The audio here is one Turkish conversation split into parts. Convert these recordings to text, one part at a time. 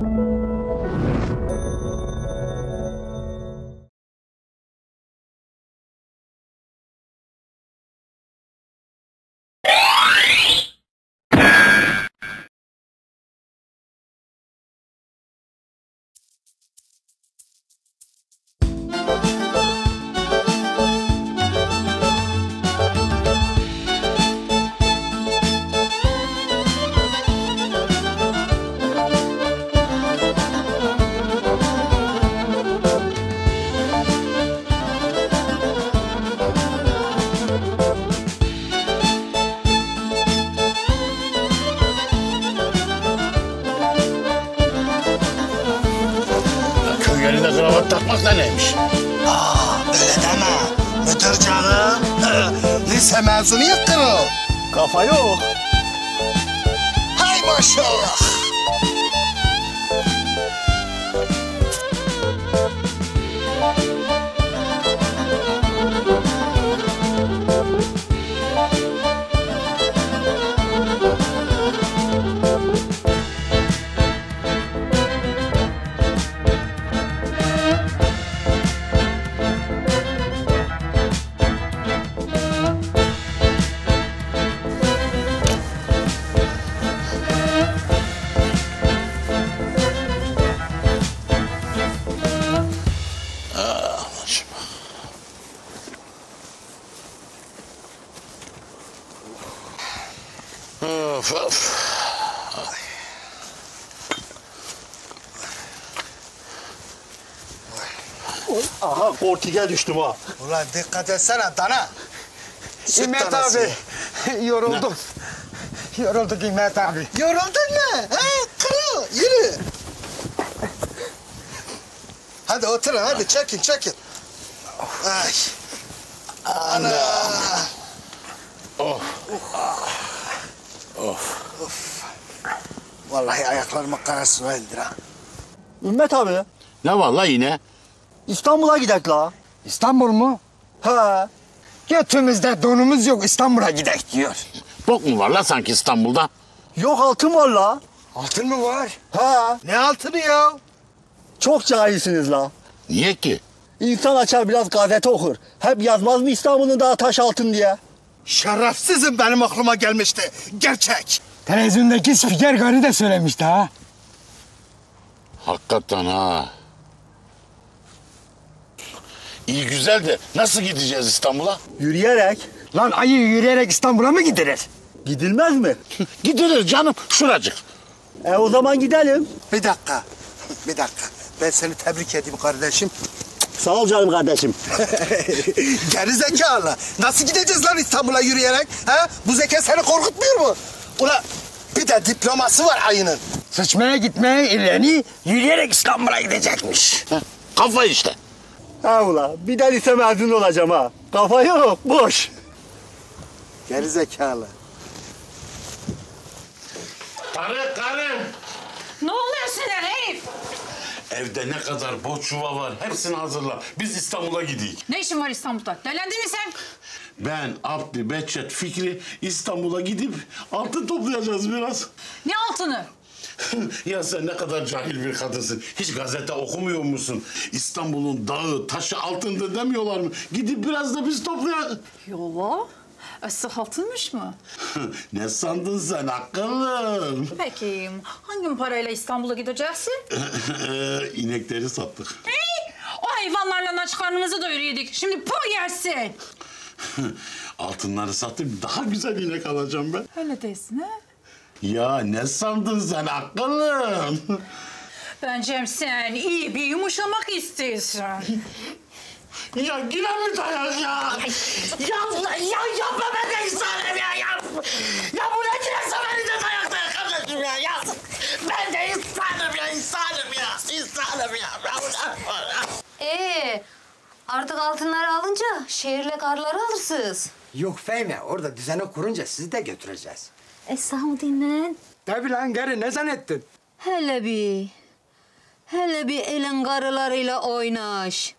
Köy Kafa yok. Kortige düştüm ha. Ulan dikkat etsene dana. Süt İmmet danası. abi yoruldum. Yorulduk İmmet abi. Yoruldun mu? Ha, kırı. Yürü. Hadi oturun hadi çekin çekin. Ay. Ana. Of. Vallahi ayaklarıma kara su eldir ha. Ümmet abi Ne var la yine? İstanbul'a gidek la. İstanbul mu? He. Götümüzde donumuz yok İstanbul'a gidek diyor. Bok mu var la sanki İstanbul'da? Yok altın var la. Altın mı var? He. Ne altını ya? Çok cahilsiniz la. Niye ki? İnsan açar biraz gazete okur. Hep yazmaz mı İstanbul'un daha taş altın diye? Şerefsizim benim aklıma gelmişti. Gerçek. Televizyondaki spiker karı da söylemişti ha. Hakikaten ha. İyi güzel de nasıl gideceğiz İstanbul'a? Yürüyerek. Lan ayı yürüyerek İstanbul'a mı gidilir? Gidilmez mi? Gidilir canım şuracık. E o zaman gidelim. Bir dakika. Bir dakika. Ben seni tebrik edeyim kardeşim. Sağ ol canım kardeşim. Geri zekalı. Nasıl gideceğiz lan İstanbul'a yürüyerek? Ha? Bu zeka seni korkutmuyor mu? Ula bir de diploması var ayının. Sıçmaya gitmeye ileni yürüyerek İstanbul'a gidecekmiş. Heh, Kafa işte. Ha ula bir de lise mezunu olacağım ha. Kafa yok boş. Geri zekalı. Karı karı. Ne oluyor size herif? Evde ne kadar boş çuva var hepsini hazırla. Biz İstanbul'a gidelim. Ne işin var İstanbul'da? Delendin mi sen? Ben, Abdi, Behçet, Fikri İstanbul'a gidip altın toplayacağız biraz. Ne altını? Ya sen ne kadar cahil bir kadınsın. Hiç gazete okumuyor musun? İstanbul'un dağı, taşı altında demiyorlar mı? Gidip biraz da biz toplayalım. Yolla. Asıl altınmış mı? ne sandın sen akıllım? Peki hangi parayla İstanbul'a gideceksin? İnekleri sattık. Hey, o hayvanlarla aç karnımızı doyuruyorduk. Şimdi bu yersin. Altınları satıp daha güzel inek alacağım ben. Öyle değilsin ha? Ya ne sandın sen akıllım? Bence sen iyi bir yumuşamak istiyorsun. ya yine mi dayak ya? ya, ya yapma ben de insanım ya. Ya, ya bu ne cihazsa beni de dayakta kardeşim ya. ya. Ben de insanım ya, insanım ya. İnsanım ya. Ee, artık altınları alınca şehirle karları alırsınız. Yok Fehmi orada düzene kurunca sizi de götüreceğiz. E dinlen. Tabii lan karı ne zannettin? Hele bir, hele bir elin karılarıyla oynaş.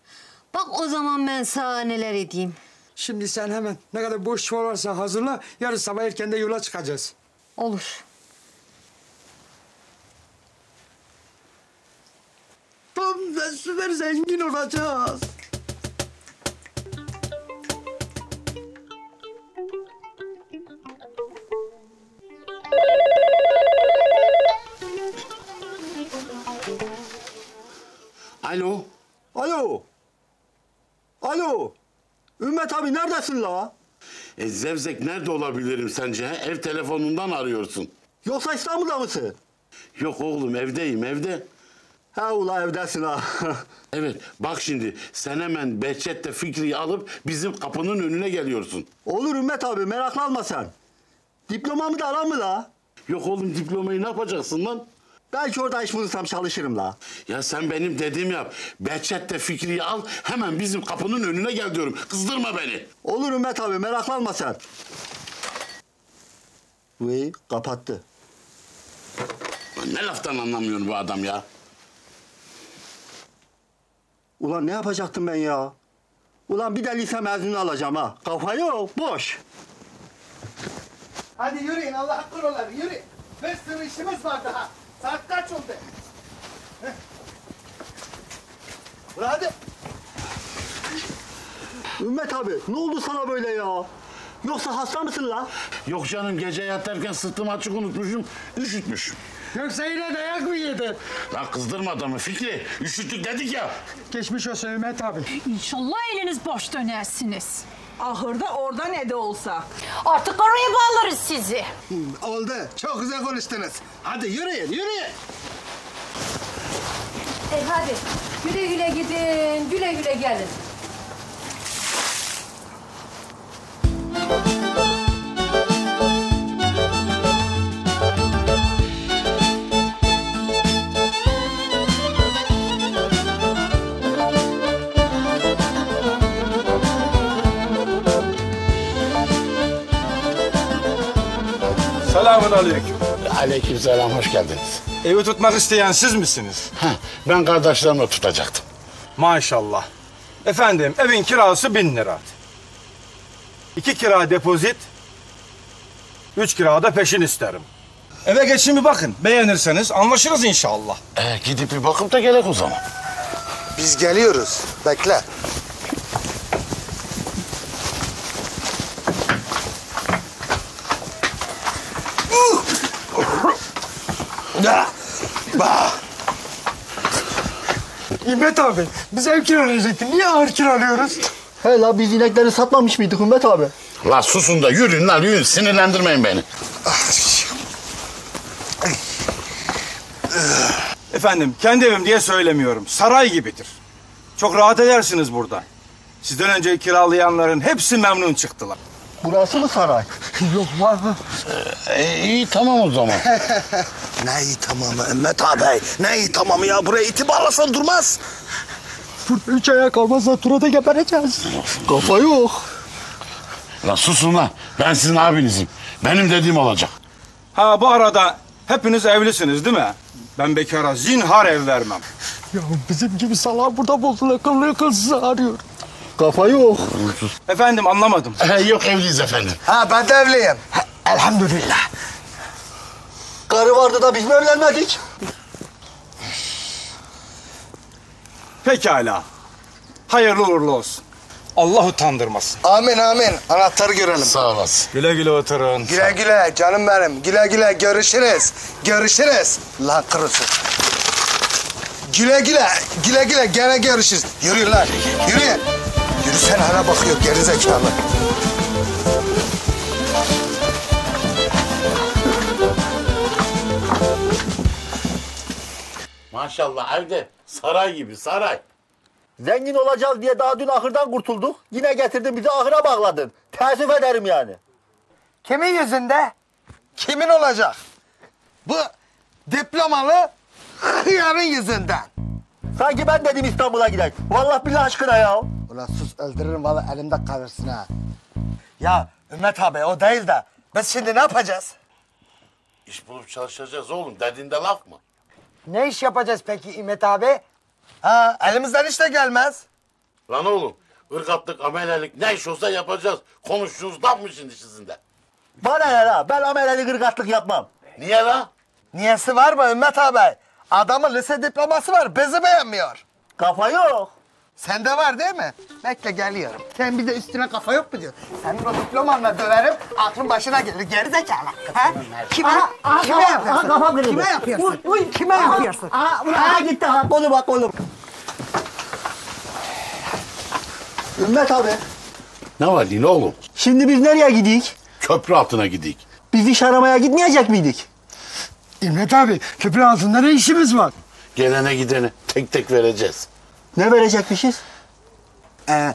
Bak o zaman ben sana neler edeyim. Şimdi sen hemen ne kadar boş çuval varsa hazırla. Yarın sabah erkenden yola çıkacağız. Olur. süper zengin olacağız. Alo. Alo. Alo. Ümmet abi neredesin la? E, Zevzek nerede olabilirim sence? he? Ev telefonundan arıyorsun. Yoksa İstanbul'da mısın? Yok oğlum evdeyim evde. Ha ula evdesin ha. Evet bak şimdi sen hemen Behçet'le Fikri'yi alıp bizim kapının önüne geliyorsun. Olur Ümmet abi meraklanma sen. Diplomamı da alan mı la? Yok oğlum diplomayı ne yapacaksın lan? Belki orada iş bulursam çalışırım la. Ya sen benim dediğimi yap. Behçet'le Fikri'yi al hemen bizim kapının önüne gel diyorum. Kızdırma beni. Olur Ümmet abi meraklanma sen. Ve kapattı. Lan Ne laftan anlamıyorum bu adam ya. Ulan ne yapacaktım ben ya? Ulan bir de lise mezunu alacağım ha. Kafa yok boş. Hadi yürüyün Allah kuruları yürü. Bir sürü işimiz var daha. Saat kaç oldu? Heh. Ulan hadi. Ümmet abi ne oldu sana böyle ya? Yoksa hasta mısın la? Yok canım gece yatarken sırtım açık unutmuşum. Üşütmüşüm. Yoksa yine dayak mı yedin? Lan kızdırma adamı Fikri. Üşüttük dedik ya. Geçmiş olsun Ümmet abi. İnşallah eliniz boş dönersiniz. Ahırda orada ne de olsa. Artık oraya bağlarız sizi. Oldu. Çok güzel konuştunuz. Hadi yürüyün yürüyün. E hadi güle güle gidin, güle güle gelin. Selamun aleyküm. Aleykümselam hoş geldiniz. Evi tutmak isteyen siz misiniz? Heh, ben kardeşlerimle tutacaktım. Maşallah. Efendim evin kirası bin lira. İki kira depozit, üç kirada peşin isterim. Eve geçin bir bakın. Beğenirseniz anlaşırız inşallah. E, gidip bir bakıp da gerek o zaman. Biz geliyoruz. Bekle. Ümmet abi biz ev kiralayacaktık. Niye ağır kiralıyoruz? He la biz inekleri satmamış mıydık Ümmet abi? La susun da yürüyün lan yürüyün. Sinirlendirmeyin beni. Efendim kendi evim diye söylemiyorum. Saray gibidir. Çok rahat edersiniz burada. Sizden önce kiralayanların hepsi memnun çıktılar. Burası mı saray? Yok var mı? E, iyi tamam o zaman. Ne iyi tamamı Ümmet abi. Ne iyi tamamı ya. Buraya itibarlasan durmaz. Burada üç ayağa kalmazsa turada gebereceğiz. Kafa yok. lan susun lan. Ben sizin abinizim. Benim dediğim olacak. Ha bu arada hepiniz evlisiniz değil mi? Ben bekara zinhar ev vermem. Ya bizim gibi salak burada buldular. Akıllı akılsız arıyor. Kafa yok. Efendim anlamadım. Yok evliyiz efendim. Ha ben de evliyim. Elhamdülillah. Karı vardı da biz mi evlenmedik? Pekala. Hayırlı uğurlu olsun. Allah utandırmasın. Amin amin. Anahtarı görelim. Sağ olasın. Güle güle oturun. Güle güle canım benim. Güle güle görüşürüz. Görüşürüz. Lan kırılsın. Güle güle. Güle güle gene görüşürüz. Yürü lan. Yürü. Yürü sen hala bakıyor geri zekalı. Maşallah evde saray gibi saray. Zengin olacağız diye daha dün ahırdan kurtulduk. Yine getirdin bizi ahıra bağladın. Teessüf ederim yani. Kimin yüzünde? Kimin olacak? Bu diplomalı hıyarın yüzünden. Sanki ben dedim İstanbul'a gidelim. Vallahi billahi aşkına ya. Ulan sus öldürürüm valla elimde kalırsın ha. Ya Ümmet abi o değil de biz şimdi ne yapacağız? İş bulup çalışacağız oğlum. Dediğinde laf mı? Ne iş yapacağız peki İmet abi? Ha elimizden işte gelmez. Lan oğlum ırgatlık, amelelik ne iş olsa yapacağız. Konuştuğunuz laf mı şimdi sizin de? Bana ne la? Ben ameleli gırgatlık yapmam. Niye lan? Niyesi var mı Ümmet abi? Adamın lise diploması var bizi beğenmiyor. Kafa yok. Sende var değil mi? Bekle geliyorum. Sen bir de üstüne kafa yok mu diyorsun? Senin o diplomanla döverim, aklın başına gelir. Geri zekalı. Ha? Kime, Aha, kime aha, yapıyorsun? aha, kafa kırıldı. Kime yapıyorsun? Uy, uy. Kime Aha, yapıyorsun? Aha, aha gitti ha. Kolu bak kolum. Ümmet abi. Ne var yine oğlum? Şimdi biz nereye gidik? Köprü altına gidik. Biz iş aramaya gitmeyecek miydik? İmmet abi köprü altında ne işimiz var? Gelene gidene tek tek vereceğiz. Ne verecekmişiz? Ee,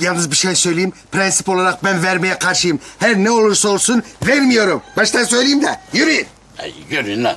yalnız bir şey söyleyeyim. Prensip olarak ben vermeye karşıyım. Her ne olursa olsun vermiyorum. Baştan söyleyeyim de. Yürüyün. Ay, görün lan.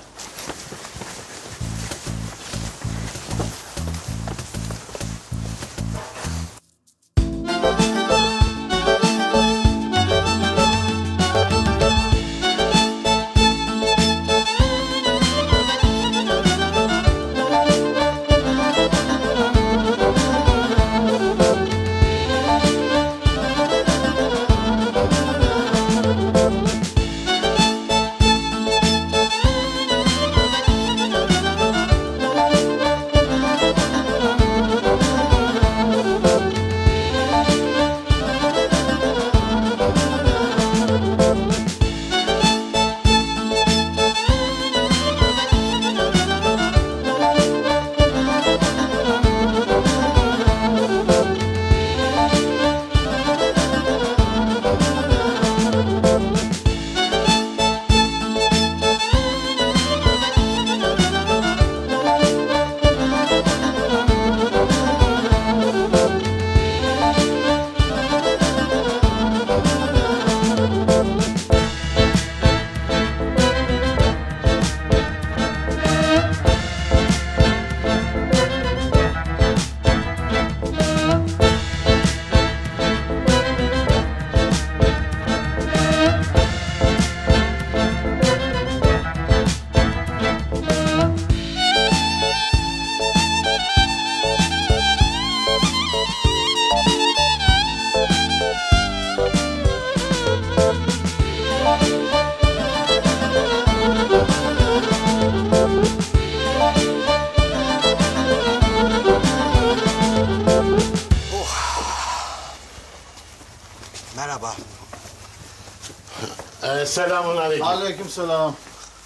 Selamun aleyküm. Aleyküm selam.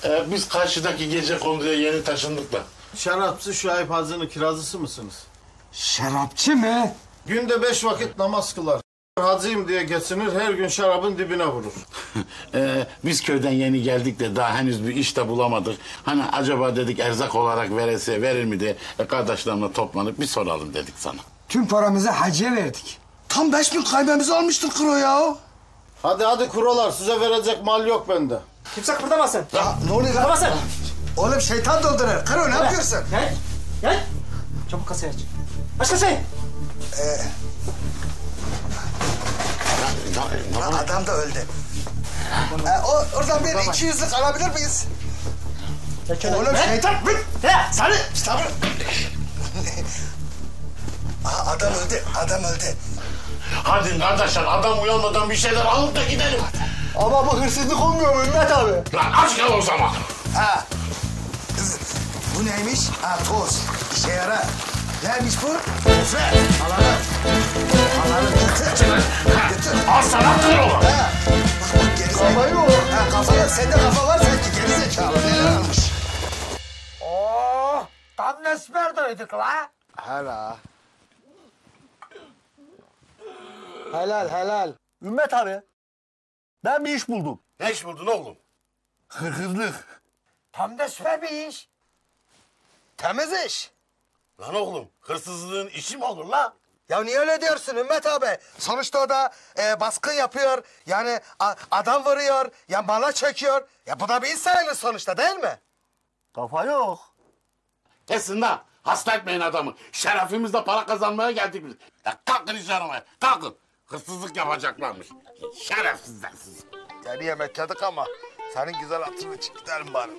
Ee, biz karşıdaki gece konduya yeni taşındık da. Şarapçı Şuayb Hacı'nın kirazısı mısınız? Şarapçı mı? Günde beş vakit namaz kılar. Hacıyım diye geçinir, her gün şarabın dibine vurur. Ee, biz köyden yeni geldik de daha henüz bir iş de bulamadık. Hani acaba dedik erzak olarak verese verir mi diye e, kardeşlerimle toplanıp bir soralım dedik sana. Tüm paramızı hacıya verdik. Tam beş bin kaybemiz almıştık kro ya. Hadi hadi kurolar, size verecek mal yok bende. Kimse kıpırdamasın. Ya ne oluyor lan? Kıpırdamasın. Oğlum şeytan doldurur. Kro ne yapıyorsun? Gel. Gel. Çabuk kasayı aç. Aç kasayı. Lan adam da öldü. Ee, o, oradan bir iki yüzlük alabilir miyiz? Oğlum şeytan. Ya. Sarı. Sabır. Adam öldü. Adam öldü. Hadi kardeşler adam uyanmadan bir şeyler alıp da gidelim. Ama bu hırsızlık olmuyor mu Ümmet abi? Lan aç kal o zaman. Ha. Kız, bu neymiş? Ha toz. İşe yarar. Neymiş bu? Gofret. Alalım. Alalım götür. Götür. Al sana kırılı. Ha. Bak bak gerizekalı. Kafa yok. Ha kafa yok. Sende kafa var sanki gerizekalı. Neler almış? Oo, tam Nesmerdo'yduk la. Hala. Helal helal. Ümmet abi. Ben bir iş buldum. Ne iş buldun oğlum? Hırhızlık. Tam da süper bir iş. Temiz iş. Lan oğlum hırsızlığın işi mi olur la? Ya niye öyle diyorsun Ümmet abi? Sonuçta o da e, baskın yapıyor. Yani a- adam vuruyor. Ya mala çekiyor. Ya bu da bir iş sayılır sonuçta değil mi? Kafa yok. Kesin lan. Hasta etmeyin adamı. Şerefimizle para kazanmaya geldik biz. Ya kalkın iş aramaya. Kalkın. Hırsızlık yapacaklarmış. Şerefsizler siz. Seni yemek yedik ama senin güzel hatırını çıkarım bari.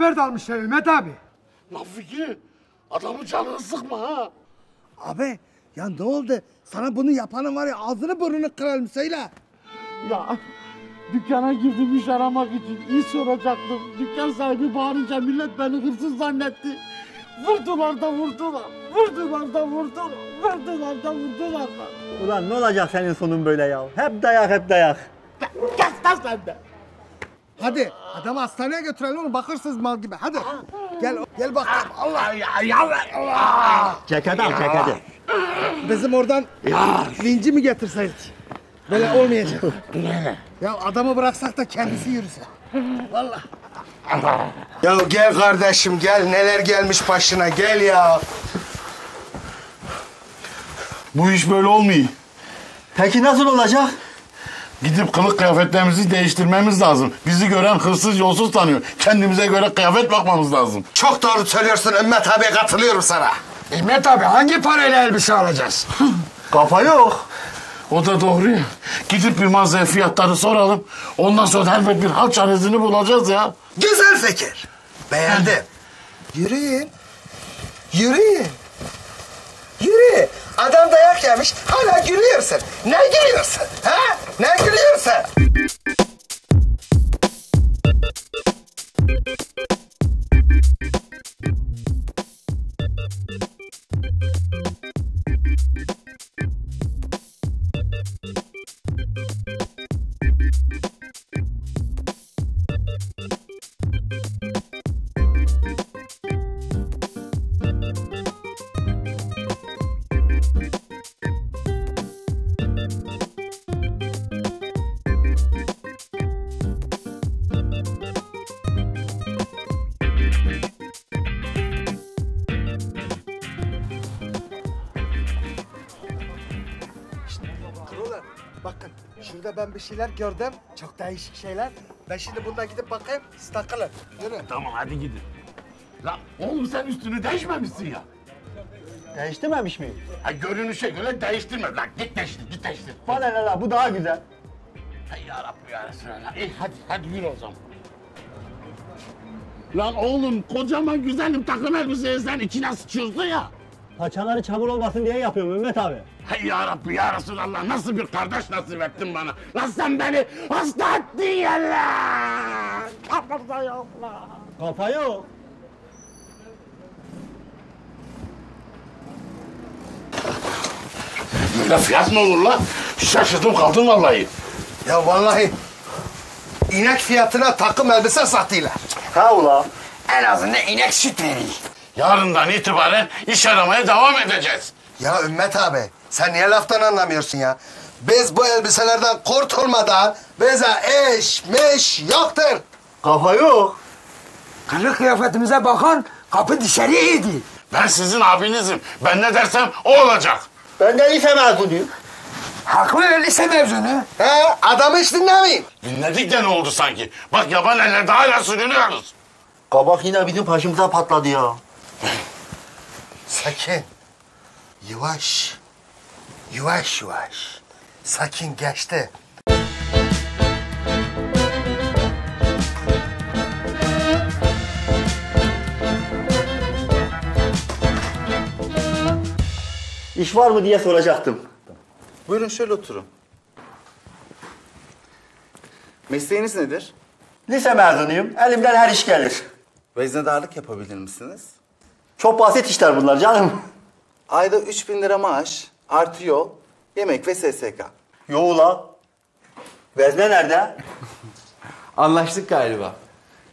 Da süper dalmışlar Ümmet abi. Lan Fikri adamın canını sıkma ha. Abi ya ne oldu? Sana bunu yapanın var ya ağzını burnunu kırarım söyle. Ya dükkana girdim iş aramak için iş soracaktım. Dükkan sahibi bağırınca millet beni hırsız zannetti. Vurdular da vurdular. Vurdular da vurdular. Vurdular da vurdular. Ulan ne olacak senin sonun böyle ya? Hep dayak hep dayak. Kes lan sen de. Hadi adamı hastaneye götürelim oğlum bakırsınız mal gibi. Hadi gel gel bakalım. Allah Ya ya Allah. Ceket al ceketi. bizim oradan vinci mi getirseydik? Böyle olmayacak. ya adamı bıraksak da kendisi yürüse. Vallahi. Ya gel kardeşim gel neler gelmiş başına gel ya. Bu iş böyle olmuyor. Peki nasıl olacak? Gidip kılık kıyafetlerimizi değiştirmemiz lazım. Bizi gören hırsız yolsuz tanıyor. Kendimize göre kıyafet bakmamız lazım. Çok doğru söylüyorsun Ümmet abi katılıyorum sana. Ümmet abi hangi parayla elbise alacağız? Kafa yok. O da doğru ya. Gidip bir mağazaya fiyatları soralım. Ondan sonra elbet bir hal çaresini bulacağız ya. Güzel fikir. Beğendim. Yürüyün. Yürüyün. Yürü. Adam dayak yemiş. Hala gülüyorsun. Ne gülüyorsun? Ha? Ne gülüyorsun? Bir şeyler gördüm. Çok değişik şeyler. Ben şimdi bundan gidip bakayım. Siz takılın. Yürü. Tamam hadi gidin. Lan oğlum sen üstünü değişmemişsin ya. Değiştirmemiş miyim? Ha görünüşe göre değiştirme. Lan git değiştir, git değiştir. Bana ne la bu daha güzel. Hay yarabbim ya Resulallah. İyi hadi, hadi yürü o zaman. Lan oğlum kocaman güzelim takım elbiseye sen içine sıçıyorsun ya. Paçaları çamur olmasın diye yapıyorum Ümmet abi. Hay yarabbim ya Resulallah nasıl bir kardeş nasip ettin bana. Lan sen beni hasta ettin ya lan. Kapırda yok lan. Kafa yok. Böyle fiyat mı olur lan? Şaşırdım kaldım vallahi. Ya vallahi inek fiyatına takım elbise satıyorlar. Ha ula. En azından inek süt veriyor. Yarından itibaren iş aramaya devam edeceğiz. Ya Ümmet abi sen niye laftan anlamıyorsun ya? Biz bu elbiselerden kurtulmadan bize eş meş yoktur. Kafa yok. Kılık kıyafetimize bakan kapı dışarıya yedi. Ben sizin abinizim. Ben ne dersem o olacak. Ben de lise mezunuyum. Haklı lise mezunu. He adamı hiç dinlemeyin. Dinledik de ne oldu sanki? Bak yaban ellerde hala sürünüyoruz. Kabak yine bizim başımıza patladı ya. Sakin. Yavaş. Yavaş yavaş. Sakin geçti. İş var mı diye soracaktım. Buyurun şöyle oturun. Mesleğiniz nedir? Lise mezunuyum. Elimden her iş gelir. Veznedarlık yapabilir misiniz? Çok basit işler bunlar canım. Ayda 3000 lira maaş, artı yol, yemek ve SSK. Yo ula. Vezne nerede? Anlaştık galiba.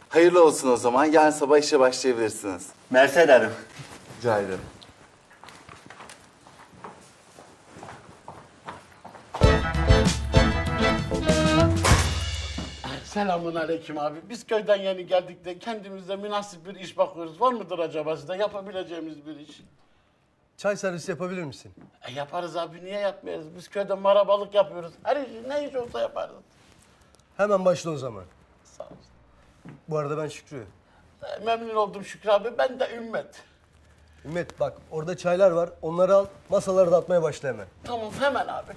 Hayırlı olsun o zaman. Yarın sabah işe başlayabilirsiniz. Mersi ederim. Rica ederim. Selamun aleyküm abi. Biz köyden yeni geldik de kendimize münasip bir iş bakıyoruz. Var mıdır acaba sizde yapabileceğimiz bir iş? Çay servisi yapabilir misin? E yaparız abi niye yapmayız? Biz köyde marabalık yapıyoruz. Her iş, ne iş olsa yaparız. Hemen başla o zaman. Sağ ol. Bu arada ben Şükrü. E, memnun oldum Şükrü abi. Ben de Ümmet. Ümmet bak orada çaylar var. Onları al. Masaları dağıtmaya başla hemen. Tamam hemen abi.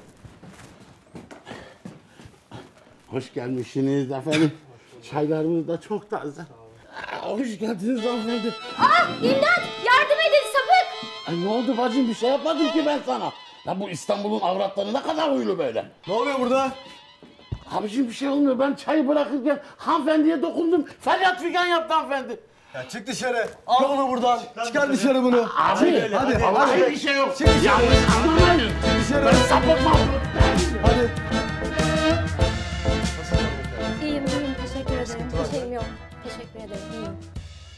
Hoş gelmişsiniz efendim. Çaylarımız da çok taze. Hoş geldiniz hanımefendi. Ah imdat yardım. Ay ne oldu bacım bir şey yapmadım ki ben sana. Ya bu İstanbul'un avratları ne kadar huylu böyle. Ne oluyor burada? Abiciğim bir şey olmuyor. Ben çayı bırakırken hanımefendiye dokundum. Feryat figan yaptı hanımefendi. Ya çık dışarı. Al bunu buradan. Çıkar dışarı bunu. Abi, hadi. hadi. vallahi hadi. bir şey yok. Çık dışarı. Yanlış anlamayın. Dışarı. Ben sapık mahmut. Hadi. İyiyim iyiyim teşekkür ederim. Bir şeyim yok. Teşekkür ederim iyiyim.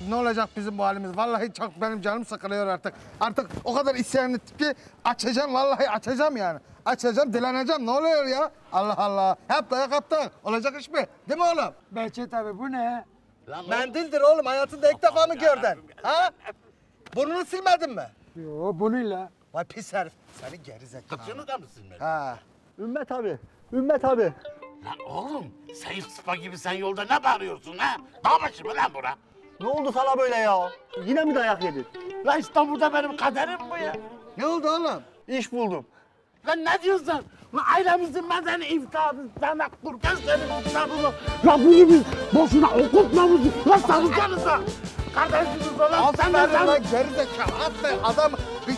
Ne olacak bizim bu halimiz? Vallahi çok benim canım sıkılıyor artık. Artık o kadar isyan ettik ki açacağım vallahi açacağım yani. Açacağım dileneceğim ne oluyor ya? Allah Allah. Hep dayak kaptan. Olacak iş mi? Değil mi oğlum? Behçet abi bu ne? Mendildir oğlum. Hayatında ilk defa mı gördün? Ha? Burnunu silmedin mi? Yo bununla. Vay pis herif. Seni gerizekalı. Kıçını da mı silmedin? Ha. Ümmet abi. Ümmet abi. Lan oğlum zayıf sıpa gibi sen yolda ne bağırıyorsun ha? Dağ başı mı lan bura? Ne oldu sana böyle ya? Yine mi dayak yedin? Lan İstanbul'da benim kaderim bu ya. Ne oldu oğlum? İş buldum. Lan ne diyorsun? Lan ailemizin bedeni iftiharı sana kurban senin kitabını. Lan bunu biz boşuna okutmamız. Lan savunsanıza. Kardeşiniz olan sen de Aferin sen. lan gerizekalı. Aferin adam. Bir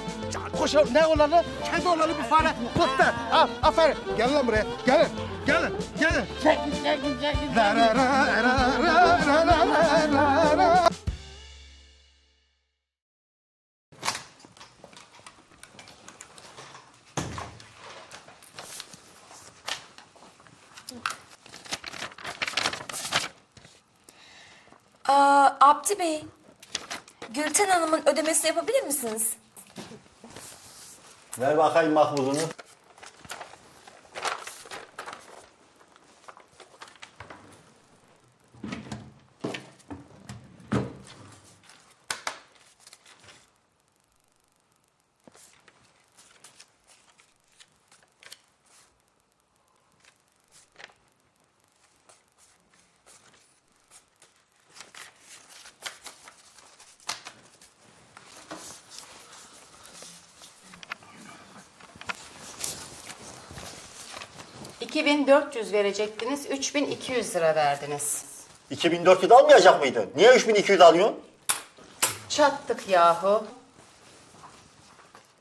koşa ne olanı? Kedi olanı bir fare tuttu. Ha, aferin. Gel lan buraya. Gelin. Gelin. Gelin. Çekin çekin çekin. La la la la la Abdi Bey. Gülten Hanım'ın ödemesini yapabilir misiniz? Ver bakayım mahmuzunu. ...2400 verecektiniz, 3200 lira verdiniz. 2400 almayacak mıydın? Niye 3200 alıyorsun? Çattık yahu.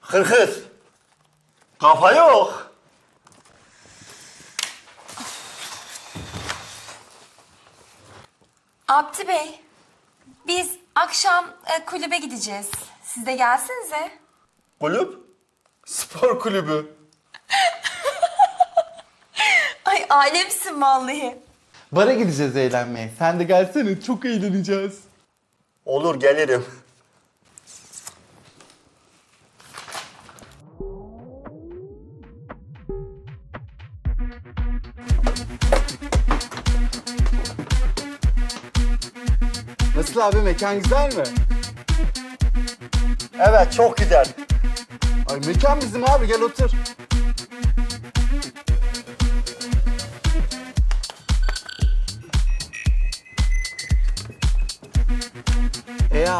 Hırhız. Kafa yok. Abdi Bey. Biz akşam e, kulübe gideceğiz. Siz de gelsenize. Kulüp? Spor kulübü. Ay alemsin vallahi. Bara gideceğiz eğlenmeye. Sen de gelsene çok eğleneceğiz. Olur gelirim. Nasıl abi mekan güzel mi? Evet çok güzel. Ay mekan bizim abi gel otur.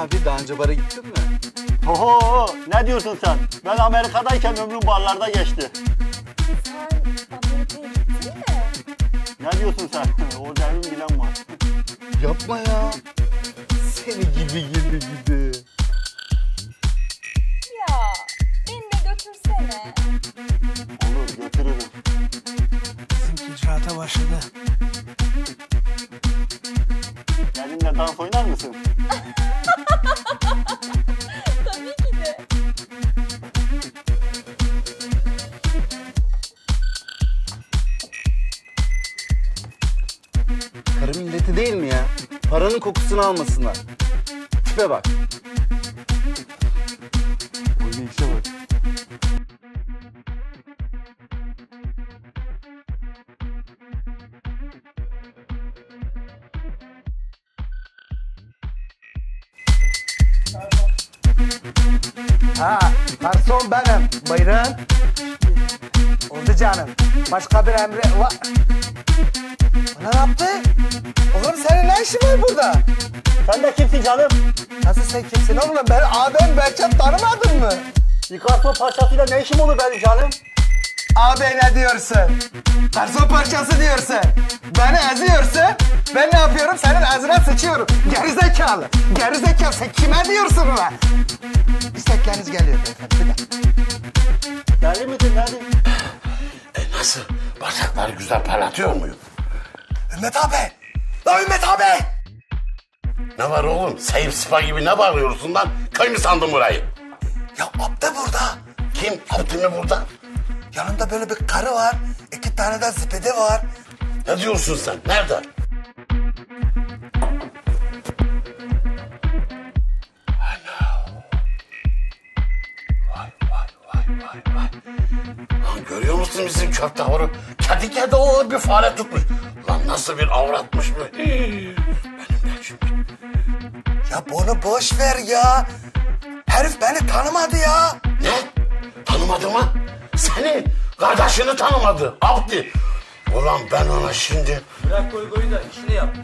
Abi daha önce bara gittin mi? Oho ne diyorsun sen? Ben Amerika'dayken ömrüm barlarda geçti. Ne diyorsun sen? Orada evim bilen var. Yapma ya. Seni gibi gibi gibi. Ya beni de götürsene. Olur götürürüm. Bizim icraata başladı. Benimle dans oynar mısın? Kokusunu almasınlar. Tipe bak. Oynayışa bak. Ha, garson benim. Buyurun. Oldu canım. Başka bir emri var. Ne yaptı? İşin var burada? Sen de kimsin canım? Nasıl sen kimsin oğlum? Ben abim Berçem tanımadın mı? Karton parçasıyla ne işim olur benim canım? Abi ne diyorsun? Garson parçası diyorsun. Beni eziyorsun. Ben ne yapıyorum? Senin ağzına sıçıyorum. Gerizekalı. Gerizekalı. Sen kime diyorsun ulan? İstekleriniz geliyor beyefendi. Bir dakika. Deli misin deli? E nasıl? Bacakları güzel parlatıyor muyum? Ümmet abi. Lan Ümmet abi. Ne var oğlum? Seyip sıpa gibi ne bağırıyorsun lan? Köy mü sandın burayı? Ya Abde burada. Kim? Abdi mi burada? Yanında böyle bir karı var. iki tane de zipidi var. Ne diyorsun sen? Nerede? Lan görüyor musun bizim çöp tavuğu? Kedi kedi o bir fare tutmuş. Nasıl bir avratmış? Hii. Benim şimdi. Ya bunu boş ver ya. Herif beni tanımadı ya. Ne? Tanımadı mı? Seni, kardeşini tanımadı. Abdi. Ulan ben ona şimdi... Bırak koy koy da işini yap.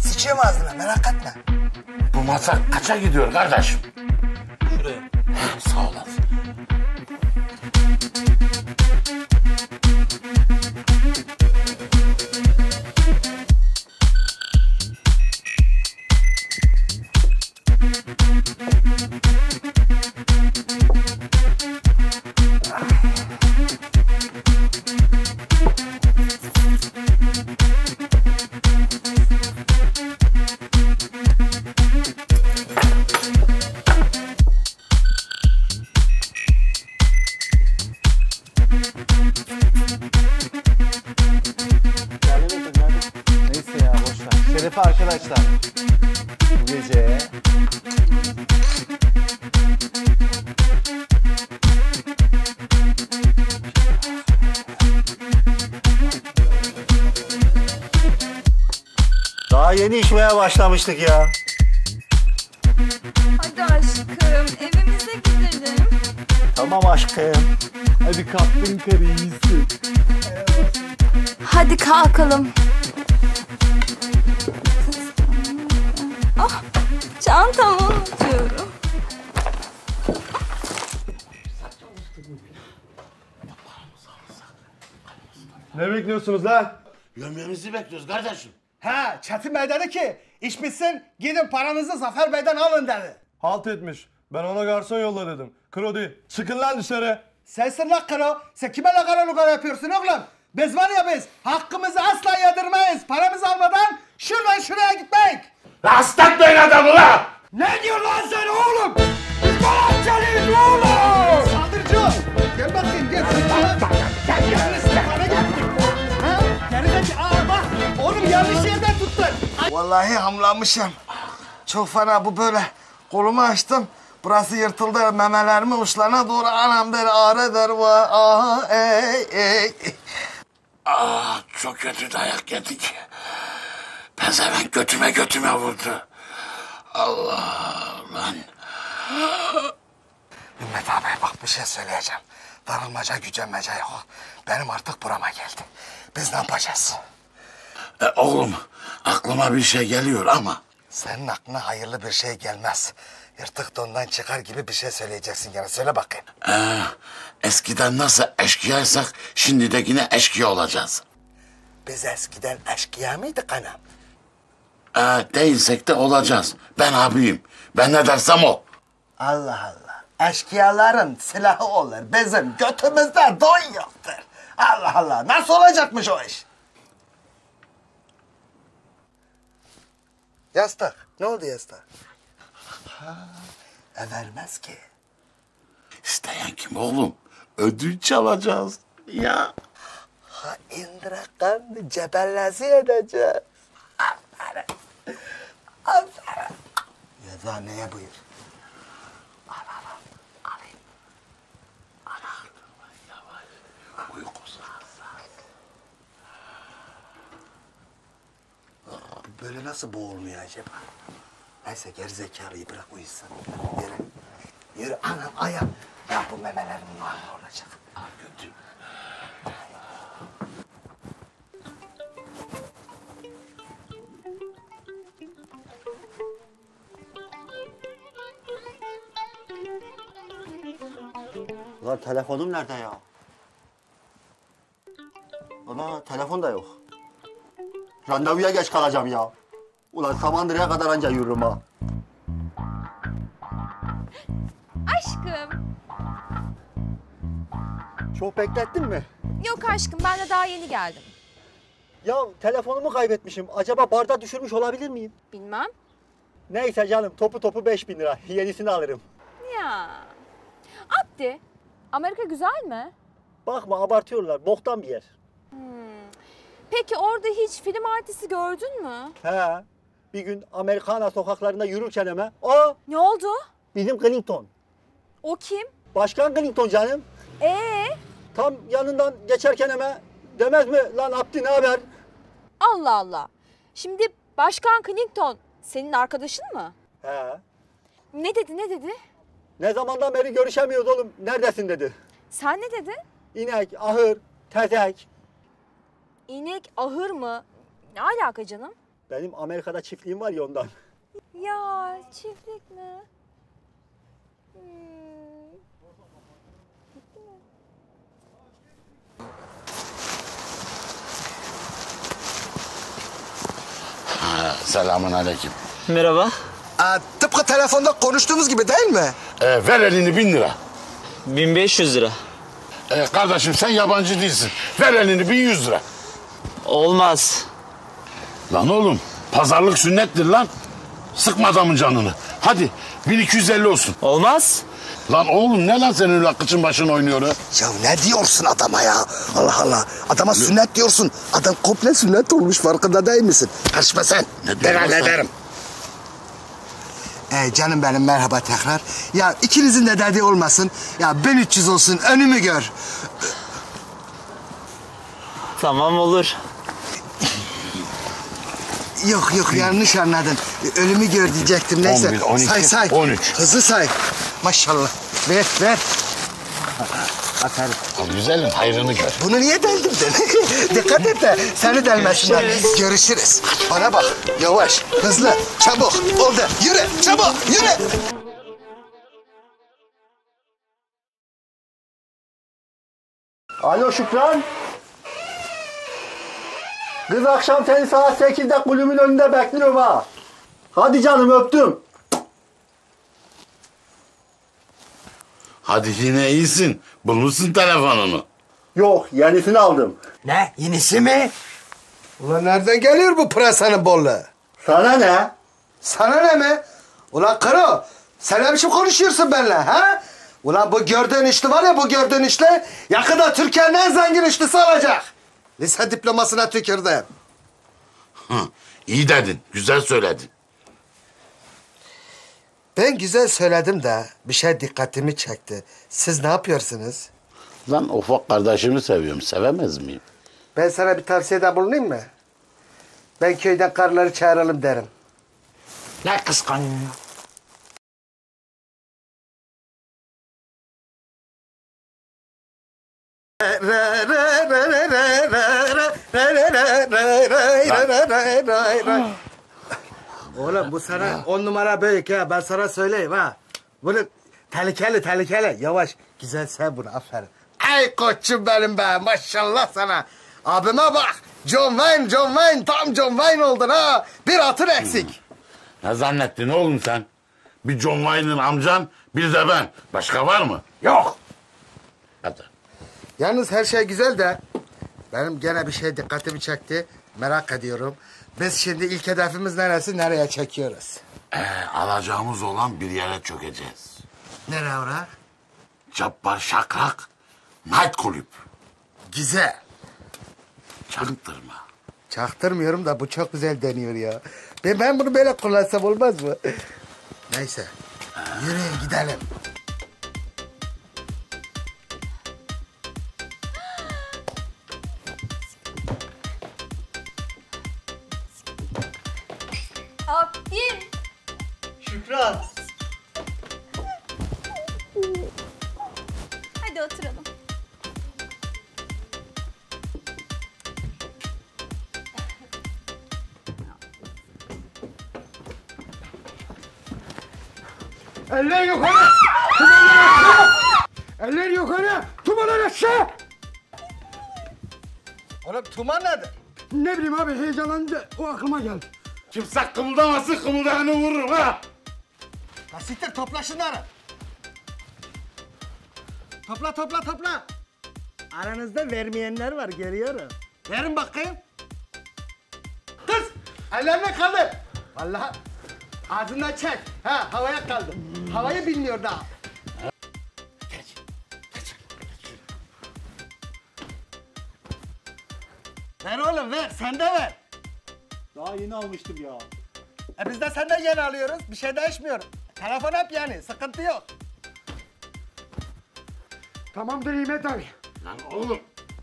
Sıçıyorum ağzına merak etme. Bu masa kaça gidiyor kardeşim? Şuraya. Sağ olasın. Başlamıştık ya. Hadi aşkım evimize gidelim. Tamam aşkım. Hadi kaptın karı iyisin. Hadi kalkalım. Ah, çantamı unutuyorum. Ne bekliyorsunuz lan? Gömleğimizi bekliyoruz kardeşim. Ha Çetin Bey dedi ki iş bitsin gidin paranızı Zafer Bey'den alın dedi. Halt etmiş. Ben ona garson yolla dedim. Krodi çıkın lan dışarı. Sensin lan karo. Sen kime la karo yapıyorsun oğlum? Biz var ya biz hakkımızı asla yedirmeyiz. Paramızı almadan şuradan şuraya gitmek. Rastlatmayın adamı la! Ne diyor lan sen oğlum? Biz Malatyalı'yız oğlum. Saldırıcı. Gel bakayım gel. Gel gel. Gel istihara gel. Ha? Gerideki aa bak. Oğlum yanlış tuttun. Vallahi hamlamışım. Çok fena bu böyle. Kolumu açtım. Burası yırtıldı. Memelerimin uçlarına doğru anam der ağrı der. Aa, ey, ey. Ah çok kötü dayak yedik. Pezevenk götüme götüme vurdu. Allah lan. Ümmet abi bak bir şey söyleyeceğim. Darılmaca gücenmece yok. Benim artık burama geldi. Biz ne yapacağız? E, oğlum aklıma bir şey geliyor ama. Senin aklına hayırlı bir şey gelmez. Yırtık dondan çıkar gibi bir şey söyleyeceksin gene. Söyle bakayım. e, eskiden nasıl eşkıyaysak şimdi de yine eşkıya olacağız. Biz eskiden eşkıya mıydık anam? E, değilsek de olacağız. Ben abiyim. Ben ne dersem o. Allah Allah. Eşkıyaların silahı olur. Bizim götümüzde don yoktur. Allah Allah. Nasıl olacakmış o iş? Yastık. Ne oldu yastık? Ha, e vermez ki. İsteyen kim oğlum? Ödünç alacağız. Ya. Ha indire kanını cebellezi edeceğiz. Aferin. Aferin. Yazaneye buyur. Böyle nasıl boğulmuyor acaba? Neyse gerizekalıyı bırak uyusun. Yürü. Yürü anam ayağım. Ya bu memelerin mı olacak? Kötü. Ulan telefonum nerede ya? Ana telefon da yok. Randevuya geç kalacağım ya. Ulan Samandıra'ya kadar anca yürürüm ha. Aşkım. Çok beklettin mi? Yok aşkım ben de daha yeni geldim. Ya telefonumu kaybetmişim. Acaba barda düşürmüş olabilir miyim? Bilmem. Neyse canım topu topu 5000 lira. Yenisini alırım. Ya. Abdi. Amerika güzel mi? Bakma abartıyorlar. Boktan bir yer. Hmm. Peki orada hiç film artisti gördün mü? He. Bir gün Amerikana sokaklarında yürürken hemen. Aa Ne oldu? bizim Clinton. O kim? Başkan Clinton canım. Ee? Tam yanından geçerken hemen demez mi lan Abdi ne haber? Allah Allah. Şimdi Başkan Clinton senin arkadaşın mı? He. Ne dedi ne dedi? Ne zamandan beri görüşemiyoruz oğlum. Neredesin dedi. Sen ne dedin? İnek, ahır, tezek. İnek ahır mı? Ne alaka canım? Benim Amerika'da çiftliğim var ya ondan. Ya çiftlik mi? Hmm. Selamun aleyküm. Merhaba. Aa, tıpkı telefonda konuştuğumuz gibi değil mi? Ee, ver elini bin lira. 1500 lira. Ee, kardeşim sen yabancı değilsin. Ver elini bin yüz lira. Olmaz. Lan oğlum pazarlık sünnettir lan. Sıkma adamın canını. Hadi 1250 olsun. Olmaz. Lan oğlum ne lan senin öyle kıçın başın oynuyor ha? Ya ne diyorsun adama ya? Allah Allah. Adama sünnet diyorsun. Adam komple sünnet olmuş farkında değil misin? Karışma sen. Ben hallederim. Ee, canım benim merhaba tekrar. Ya ikinizin de dediği olmasın. Ya 1300 olsun önümü gör. Tamam olur. Yok yok yanlış anladın. Önümü gör diyecektim neyse. 11, 12, say say. 13. Hızlı say. Maşallah. Ver ver. Aferin. Al güzelim hayrını gör. Bunu niye deldin Dikkat et de seni delmesinler. Görüşürüz. Bana bak. Yavaş, hızlı, çabuk. Oldu. Yürü, çabuk, yürü. Alo Şükran. Kız akşam seni saat 8'de kulübün önünde bekliyorum ha. Hadi canım öptüm. Hadi yine iyisin. Bulmuşsun telefonunu. Yok yenisini aldım. Ne? Yenisi mi? Ulan nereden geliyor bu pırasanın bolluğu? Sana ne? Sana ne mi? Ulan karı sen ne biçim konuşuyorsun benimle ha? Ulan bu gördüğün işli var ya bu gördüğün işli yakında Türkiye'nin en zengin işlisi olacak. Lise diplomasına tükürdüm. Hı, iyi dedin. Güzel söyledin. Ben güzel söyledim de bir şey dikkatimi çekti. Siz ne yapıyorsunuz? Lan ufak kardeşimi seviyorum. Sevemez miyim? Ben sana bir tavsiyede bulunayım mı? Ben köyden karıları çağıralım derim. Ne kıskanıyor Oğlum bu sana on numara büyük ya ben sana söyleyeyim ha. Bunu tehlikeli tehlikeli yavaş. Güzel sen bunu aferin. Ay koçum benim be maşallah sana. Abime bak. John Wayne, John Wayne tam John Wayne oldun ha. Bir atın eksik. Ne zannettin oğlum sen? Bir John Wayne'ın amcan, bir de ben. Başka var mı? Yok. Hadi. Yalnız her şey güzel de benim gene bir şey dikkatimi çekti. Merak ediyorum. Biz şimdi ilk hedefimiz neresi, nereye çekiyoruz? Ee, alacağımız olan bir yere çökeceğiz. Nereye ora? Cabbar Şakrak Night Kulüp. Güzel. Çaktırma. Çaktırmıyorum da bu çok güzel deniyor ya. Ben, ben bunu böyle kullansam olmaz mı? Neyse. Yürüyün gidelim. Şükran. Hadi oturalım. Eller yukarı. Eller yukarı. tumanlar aşağı. Oğlum tuman nedir? Ne bileyim abi heyecanlanınca o aklıma geldi. Kimse kımıldamasın kımıldayanı vururum ha. La siktir topla şunları. Topla topla topla. Aranızda vermeyenler var görüyorum. Verin bakayım. Kız ellerine kaldır. Vallahi ağzından çek. Ha havaya kaldır. Havayı bilmiyor daha. Ver oğlum ver sen de ver. Daha yeni almıştım ya. E biz de senden yeni alıyoruz. Bir şey değişmiyor. Telefon hep yani. Sıkıntı yok. Tamamdır İmet abi. Lan oğlum.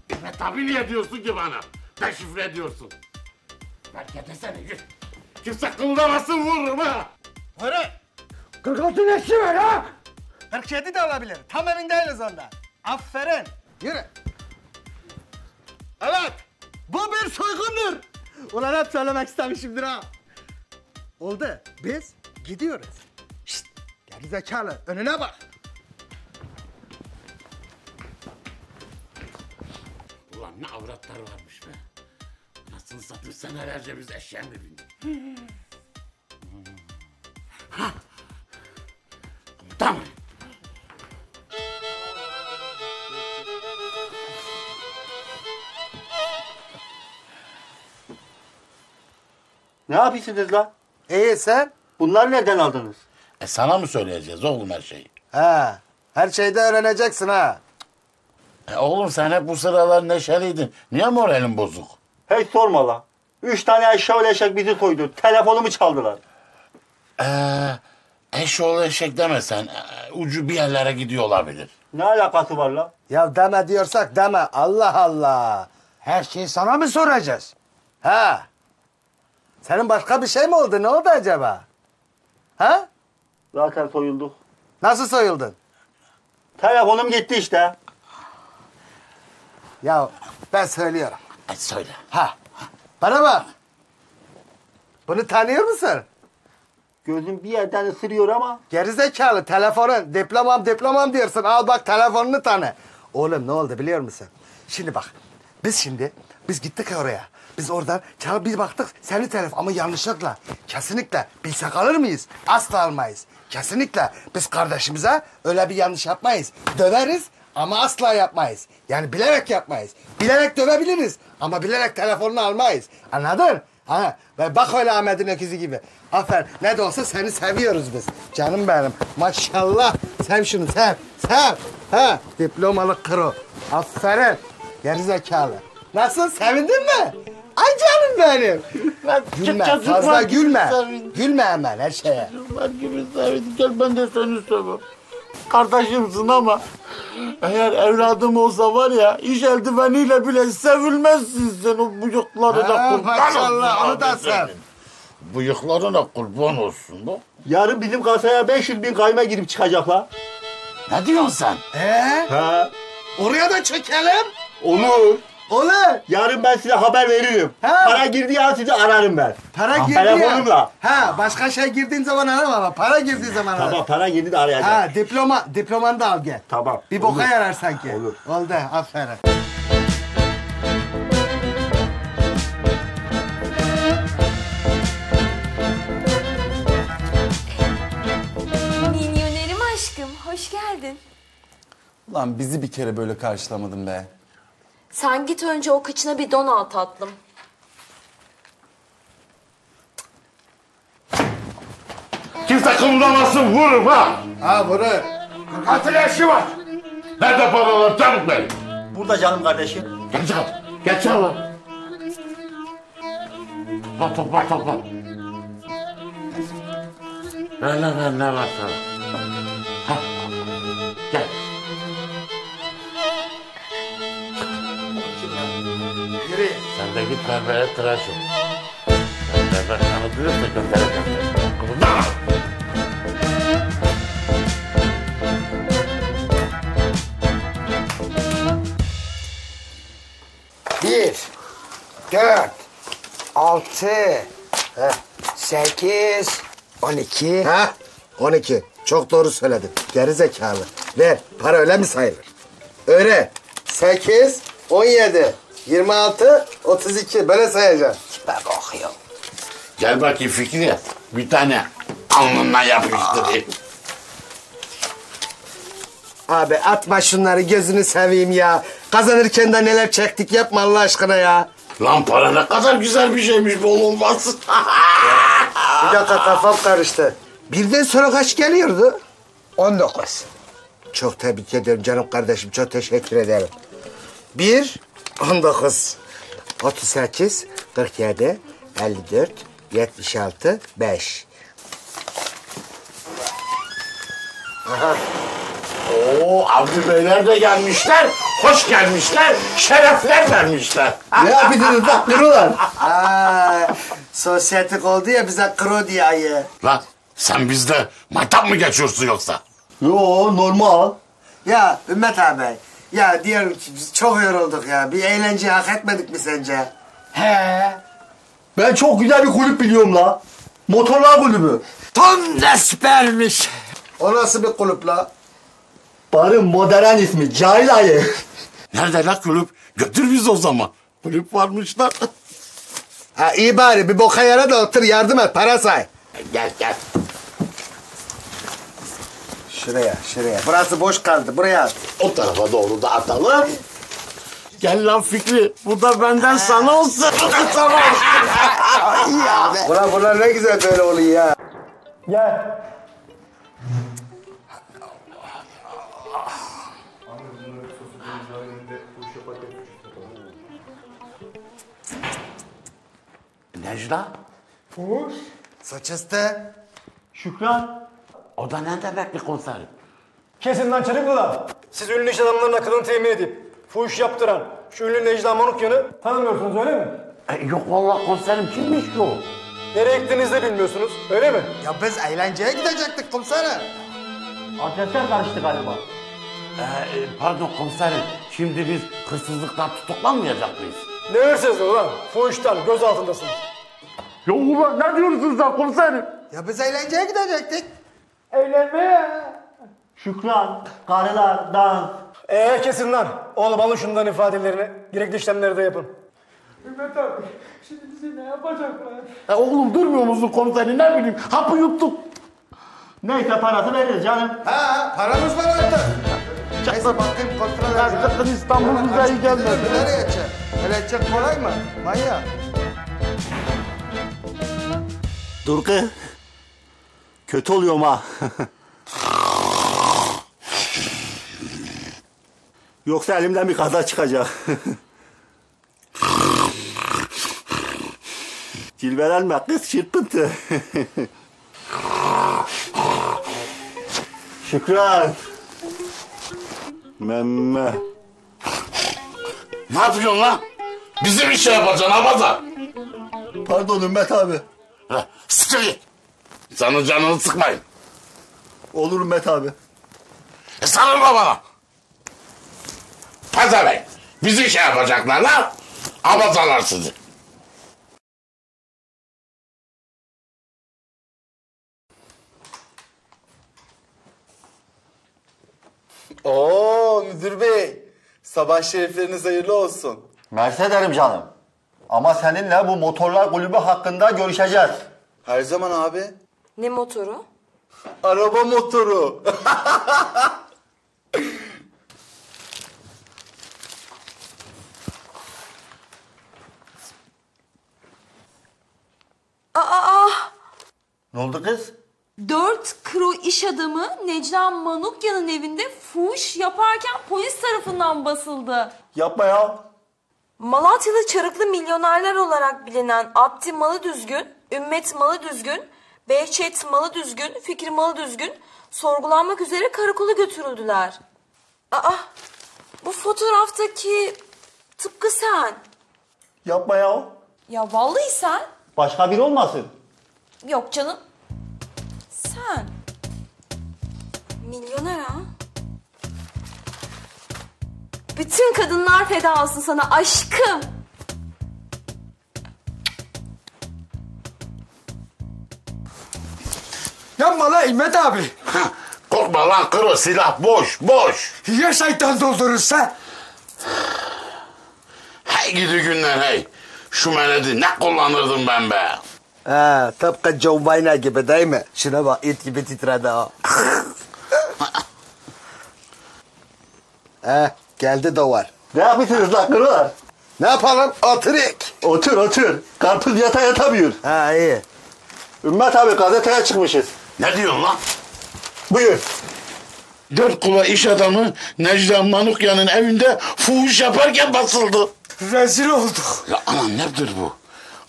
İsmet abi niye diyorsun ki bana? Deşifre ediyorsun. Berke desene yürü. Kimse kımıldamasın vururum ha. Vurun. 46 neşi var ha? 47 de olabilir. Tam emin değiliz ondan. Aferin. Yürü. Evet. Bu bir soygundur. Ulan hep söylemek istemişimdir ha. Oldu. Biz gidiyoruz. Şşt. Geri zekalı. Önüne bak. Ulan ne avratlar varmış be. Nasıl satır senelerce biz eşeğe mi bindik? Ha. Tamam. Ne yapıyorsunuz lan? İyi sen? Bunları nereden aldınız? E sana mı söyleyeceğiz oğlum her şeyi? Ha. Her şeyde öğreneceksin ha. E oğlum sen hep bu sıralar neşeliydin. Niye moralin bozuk? Hiç sorma lan. Üç tane eşşoğlu eşek bizi koydu. Telefonumu çaldılar. Eee eşoğlu eşek demesen e, ucu bir yerlere gidiyor olabilir. Ne alakası var lan? Ya deme diyorsak deme. Allah Allah. Her şeyi sana mı soracağız? Ha? Senin başka bir şey mi oldu? Ne oldu acaba? Ha? Zaten soyulduk. Nasıl soyuldun? Telefonum gitti işte. Ya ben söylüyorum. E söyle. Ha. Bana bak. Bunu tanıyor musun? Gözüm bir yerden ısırıyor ama. Gerizekalı telefonun diplomam diplomam diyorsun. Al bak telefonunu tanı. Oğlum ne oldu biliyor musun? Şimdi bak. Biz şimdi biz gittik oraya. Biz oradan çalıp bir baktık senin telefon ama yanlışlıkla. Kesinlikle bilsek alır mıyız? Asla almayız. Kesinlikle biz kardeşimize öyle bir yanlış yapmayız. Döveriz ama asla yapmayız. Yani bilerek yapmayız. Bilerek dövebiliriz ama bilerek telefonunu almayız. Anladın? Ha, ve bak öyle Ahmet'in öküzü gibi. Aferin. Ne de olsa seni seviyoruz biz. Canım benim. Maşallah. Sev şunu sev. Sev. Ha, diplomalı kro. Aferin. Gerizekalı. Nasıl? Sevindin mi? Ay canım benim. gülme. çocuk Fazla var gibi gülme. sevindim. Gülme hemen her şeye. Var gibi sevindim. Gel ben de seni seviyorum. Kardeşimsin ama eğer evladım olsa var ya iş eldiveniyle bile sevilmezsin sen o bıyıklarına Ha, kurban maşallah, olsun onu da sev. senin. Bıyıklarına kurban olsun bu. Yarın bizim kasaya 500 bin kayma girip çıkacaklar. Ne diyorsun sen? Ee? Ha. Oraya da çekelim. Olur. Olur. Yarın ben size haber veririm. Ha. Para girdiği an sizi ararım ben. Para girdi ya. Telefonumla. Ha başka şey girdiğin zaman arama ama para girdiği zaman ara. Tamam para girdi de arayacağım. Ha diploma diplomanı da al gel. Tamam. Bir boka olur. yarar sanki. Olur. Oldu aferin. Milyonerim aşkım, hoş geldin. Lan bizi bir kere böyle karşılamadın be. Sen git önce o kıçına bir don al tatlım. Kimse kımıldamasın vururum ha. Ha vurur. Katil eşi var. Nerede paralar çabuk ver. Burada canım kardeşim. Geç al. Geç al. Topla topla topla. Ver lan ver ne var sana. De git berbere tıraş ol. Ben berber sana duyursa göndereceğim seni. Kımıldama. Bir, dört, altı, heh, sekiz, on iki. Ha? On iki. Çok doğru söyledin. Geri zekalı. Ver. Para öyle mi sayılır? Öyle. 8, 17, 26, 32. Böyle sayacağım. Ben bakıyorum. Gel bakayım Fikri. Bir tane alnından yapıştırayım. Abi atma şunları gözünü seveyim ya. Kazanırken de neler çektik yapma Allah aşkına ya. Lan para ne kadar güzel bir şeymiş bol olmaz. Bir dakika kafam karıştı. Birden sonra kaç geliyordu? 19. Çok tebrik ederim canım kardeşim. Çok teşekkür ederim. 1, 19, 38, 47, 54, 76, 5. Aha. Oo Avni Beyler de gelmişler. Hoş gelmişler. Şerefler vermişler. Ne yapıyorsunuz lan kırılar? Aa, sosyetik oldu ya bize kro diye ayı. Lan sen bizde matap mı geçiyorsun yoksa? Yo normal. Ya Ümmet abi. Ya diyorum ki biz çok yorulduk ya. Bir eğlence hak etmedik mi sence? He. Ben çok güzel bir kulüp biliyorum la. Motorlar kulübü. Tam despermiş. O nasıl bir kulüp la? Barın modern ismi Cahil Ayı. Nerede la kulüp? Götür bizi o zaman. Kulüp varmışlar. Ha iyi bari bir boka yara da otur yardım et para say. Gel gel. Şuraya şuraya. Burası boş kaldı buraya at. O tarafa doğru da atalım. Gel lan Fikri. Bu da benden sana olsun. Bu da sana olsun. İyi abi. Buna, buna ne güzel böyle oluyor ya. Gel. Necla. Fuş. Saç. Şükran. O da ne demek bir konserim? Kesin lan çarıklılar. Siz ünlü iş adamlarına kadın temin edip fuhuş yaptıran şu ünlü Necla Manukyan'ı tanımıyorsunuz öyle mi? E, yok vallahi konserim kimmiş ki o? Nereye gittiğinizi de bilmiyorsunuz öyle mi? Ya biz eğlenceye gidecektik komiserim. Adresler karıştı galiba. Ee, pardon komiserim. Şimdi biz hırsızlıktan tutuklanmayacak mıyız? Ne hırsızlığı lan? Fuhuştan göz altındasınız. Ya ulan ne diyorsunuz lan komiserim? Ya biz eğlenceye gidecektik. Eğlenmeye. Şükran, karılar, dans. Ee kesin lan. Oğlum alın şundan ifadelerini. Gerekli işlemleri de yapın. Ümmet abi şimdi bizi ne yapacaklar? E, oğlum durmuyor musun komiserim ne bileyim hapı yuttuk. Neyse parası veririz canım. Ha paramız var artık. Neyse bakayım kontrol edeceğim. Sakın İstanbul bize iyi gelmedi. Nereye geçecek? Öyle geçecek kolay mı? Manyak. Dur kız. Kötü oluyorum ha. Yoksa elimden bir kaza çıkacak. Cilvelenme kız çırpıntı. Şükran. Memme. Ne yapıyorsun lan? Bizim bir şey yapacaksın abaza. Pardon Ümmet abi. Sıkı git. Sana canını sıkmayın. Olur Ümmet abi. E sarılma bana. Pezevenk. Bizi şey yapacaklar lan. Abazalar sizi. Oo müdür bey. Sabah şerifleriniz hayırlı olsun. Mersi ederim canım. Ama seninle bu motorlar kulübü hakkında görüşeceğiz. Her zaman abi. Ne motoru? Araba motoru. Aa, Ne oldu kız? dört kro iş adamı Necla Manukya'nın evinde fuş yaparken polis tarafından basıldı. Yapma ya. Malatyalı çarıklı milyonerler olarak bilinen Abdi Malı Düzgün, Ümmet Malı Düzgün, Behçet Malı Düzgün, Fikri Malı Düzgün sorgulanmak üzere karakola götürüldüler. Aa, bu fotoğraftaki tıpkı sen. Yapma ya. Ya vallahi sen. Başka biri olmasın. Yok canım. Sen. Milyoner ha? Bütün kadınlar feda olsun sana aşkım. Yapma lan İlmet abi. Kork Korkma lan kro silah boş boş. Ya şeytan doldurursa? Hey gidi günler hey. Şu meledi ne kullanırdım ben be. Ha, tıpkı Joe Biden gibi değil mi? Şuna bak it gibi titredi ha. He, geldi de var. Ne yapıyorsunuz lan kırılar? Ne yapalım? Oturuk. Otur otur. Karpuz yata yatamıyor. Ha iyi. Ümmet abi gazeteye çıkmışız. Ne diyorsun lan? Buyur. Dört kula iş adamı Necla Manukya'nın evinde fuhuş yaparken basıldı. Rezil olduk. Ya anam nedir bu?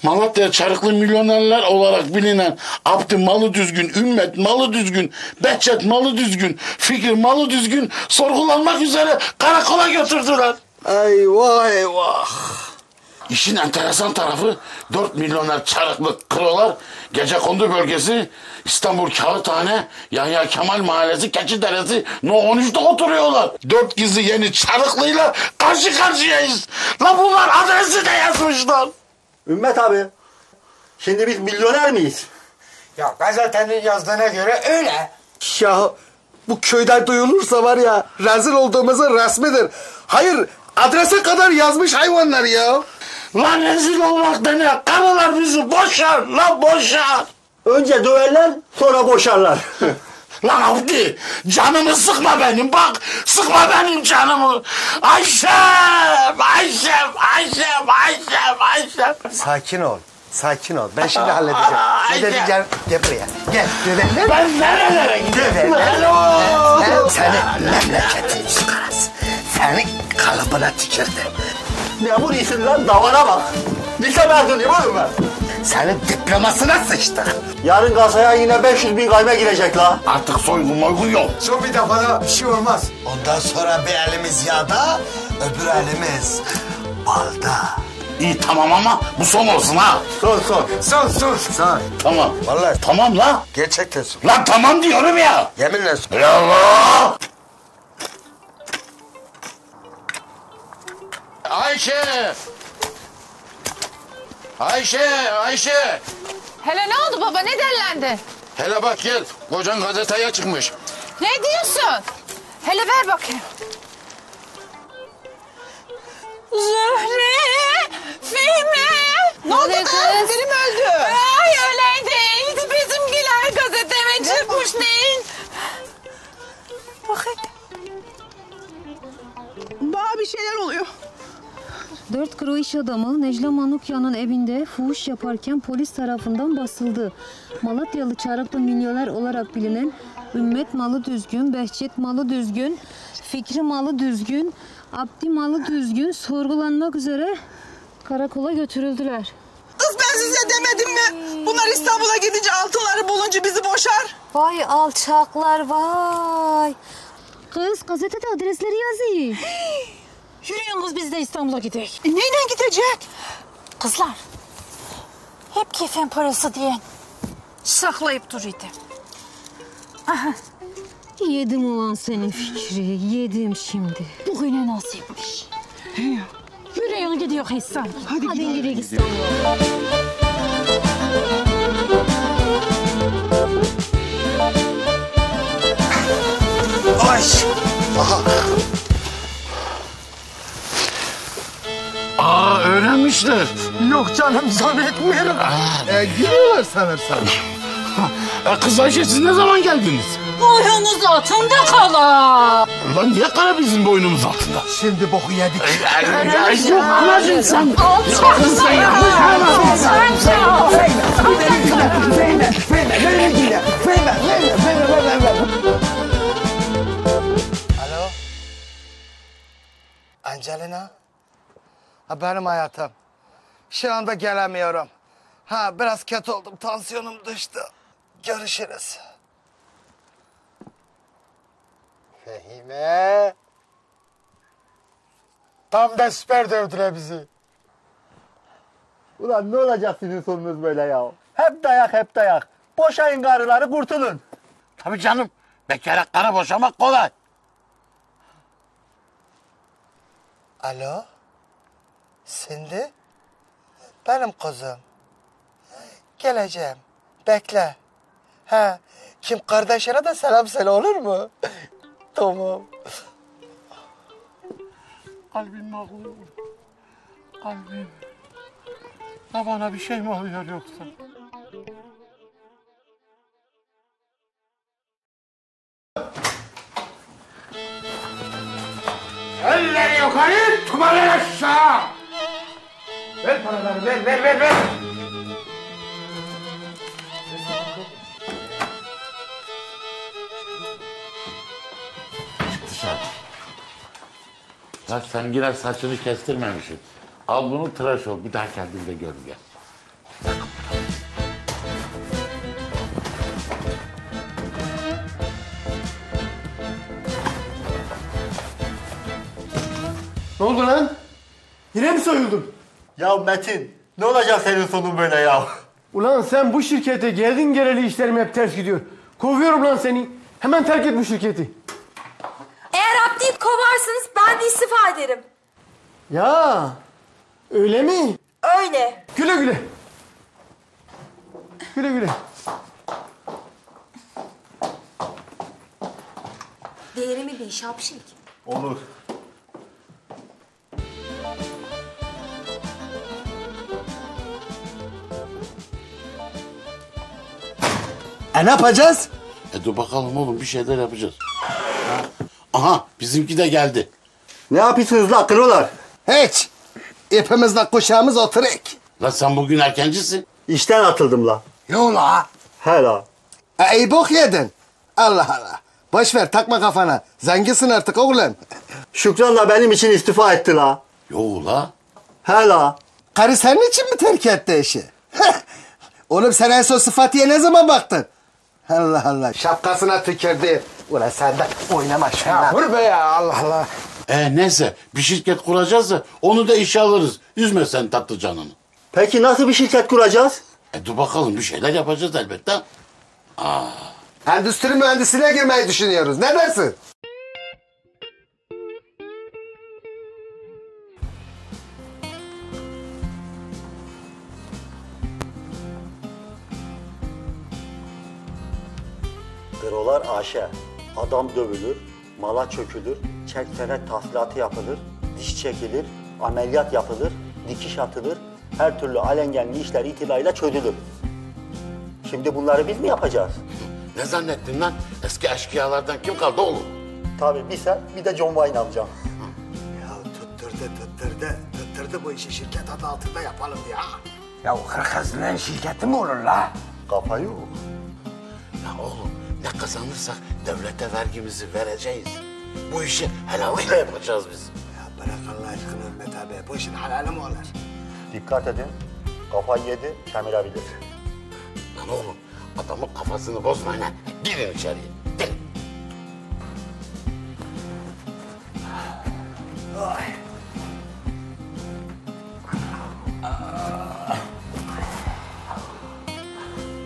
Malatya çarıklı milyonerler olarak bilinen Abdi Malı Düzgün, Ümmet Malı Düzgün, Behçet Malı Düzgün, Fikir Malı Düzgün sorgulanmak üzere karakola götürdüler. Eyvah eyvah. İşin enteresan tarafı 4 milyoner çarıklı krolar gece kondu bölgesi İstanbul Kağıthane Yahya Kemal Mahallesi Keçideresi No 13'te oturuyorlar. Dört gizli yeni çarıklıyla karşı karşıyayız. La bunlar adresi de yazmışlar. Ümmet abi. Şimdi biz milyoner miyiz? Ya gazetenin yazdığına göre öyle. Ya bu köyden duyulursa var ya rezil olduğumuzun resmidir. Hayır adrese kadar yazmış hayvanlar ya. Lan rezil olmak da ne? Karılar bizi boşar lan boşar. Önce döverler sonra boşarlar. Lan Abdi canımı sıkma benim bak sıkma benim canımı. Ayşem Ayşem Ayşem Ayşem Ayşem. Sakin ol. Sakin ol. Ben şimdi halledeceğim. Ne dedi ya. gel, gel buraya. Gel döverler. Ben nerelere gidiyorum? Alo. Seni memleketin çıkarız. Seni kalıbına tükürdüm. Ne vuruyorsun lan davana bak. Lise mezunuyum oğlum ben. Senin diplomasına sıçtık. Yarın kasaya yine 500 bin kayma girecek la. Artık soygun moygun yok. Son bir defada bir şey olmaz. Ondan sonra bir elimiz yağda, öbür elimiz balda. İyi tamam ama bu son olsun ha. Son son. Son son. Son. Tamam. Vallahi Tamam la. gerçekten son. Lan tamam diyorum ya. Yeminle son. Allah. Ayşe. Ayşe, Ayşe. Hele ne oldu baba ne dellendi? Hele bak gel. Kocan gazeteye çıkmış. Ne diyorsun? Hele ver bakayım. Zühre! Fehmi! Ne oldu kız? Biri mi öldü? Ay öyle değil. Bizimkiler gazeteme çıkmış neyin? Bakayım. Bana bir şeyler oluyor. Dört kro iş adamı Necla Manukya'nın evinde fuhuş yaparken polis tarafından basıldı. Malatyalı çarıklı milyoner olarak bilinen Ümmet Malı Düzgün, Behçet Malı Düzgün, Fikri Malı Düzgün, Abdi Malı Düzgün sorgulanmak üzere karakola götürüldüler. Kız ben size demedim mi? Bunlar İstanbul'a gidince altınları bulunca bizi boşar. Vay alçaklar vay. Kız gazetede adresleri yazıyor. Yürüyün kız biz de İstanbul'a gidelim. E, neyle gidecek? Kızlar. Hep kefen parası diyen. Saklayıp duruydu. Yedim ulan senin fikri, yedim şimdi. Bugüne nasipmiş. Yürüyün gidiyor İstanbul. Hadi, Hadi gidelim. İstanbul'a. Ay. Aha. Aa öğrenmişler. Yok canım zannetmiyorum. Ee, giriyorlar sanırsam. E, kız Ayşe siz ne zaman geldiniz? Boyunuz altında kala. Lan niye kara bizim boynumuz altında? Şimdi boku yedik. Ayşe anacığım sen. Kız sen Alo. Angelina. Ha benim hayatım. Şu anda gelemiyorum. Ha biraz kötü oldum. Tansiyonum düştü. Görüşürüz. Fehime. Tam da süper dövdüler bizi. Ulan ne olacak sizin sonunuz böyle ya? Hep dayak hep dayak. Boşayın karıları kurtulun. Tabii canım. Bekara kara boşamak kolay. Alo. Şimdi? Benim kızım. Geleceğim. Bekle. Ha, Şimdi kardeşlere de selam söyle olur mu? tamam. Kalbim mağlup. Kalbim. Ya bana bir şey mi oluyor yoksa? Elleri yukarı, tumalar aşağı. Ver paraları, ver, ver, ver, ver. Çık dışarı. Ya sen yine saçını kestirmemişsin. Al bunu tıraş ol. Bir daha kendini de gör gel. Ne oldu lan? Yine mi soyuldun? Ya Metin ne olacak senin sonun böyle ya? Ulan sen bu şirkete geldin geleli işlerim hep ters gidiyor. Kovuyorum lan seni. Hemen terk et bu şirketi. Eğer Abdi'yi kovarsınız ben de istifa ederim. Ya öyle mi? Öyle. Güle güle. Güle güle. Değerimi bil şapşik. Olur. E ne yapacağız? E dur bakalım oğlum bir şeyler yapacağız. Aha bizimki de geldi. Ne yapıyorsunuz la kırılar? Hiç. İpimizle kuşağımız oturuk. La sen bugün erkencisin. İşten atıldım la. Yo la. He la. E, iyi bok yedin. Allah Allah. Boş ver takma kafana. Zenginsin artık oğlum. Şükran'la benim için istifa etti la. Yo la. He la. Karı senin için mi terk etti işi? Oğlum sen en son sıfatiye ne zaman baktın? Allah Allah. Şapkasına tükürdü. Ulan sen de oynama şunla. vur be ya Allah Allah. E neyse bir şirket kuracağız da onu da işe alırız. Üzme sen tatlı canını. Peki nasıl bir şirket kuracağız? E dur bakalım bir şeyler yapacağız elbette. Aa. Endüstri mühendisliğine girmeyi düşünüyoruz. Ne dersin? Kırolar AŞ. Adam dövülür, mala çökülür, çek senet tahsilatı yapılır, diş çekilir, ameliyat yapılır, dikiş atılır, her türlü alengenli işler itilayla çözülür. Şimdi bunları biz mi yapacağız? Ne zannettin lan? Eski eşkıyalardan kim kaldı oğlum? Tabii bir sen, bir de John Wayne alacağım. Ya tutturdu tutturdu. Tutturdu bu işi şirket adı altında yapalım ya. Ya hırkızlığın şirketi mi olur la? Kafa yok. Ya oğlum ne kazanırsak devlete vergimizi vereceğiz. Bu işi helalıyla yapacağız biz. Ya bırak Allah aşkına Ümmet abi. Bu işin helali mi olur? Dikkat edin, kafayı yedi, kemirebilir. Lan oğlum adamın kafasını bozmayın ha. Girin içeriye. Gelin.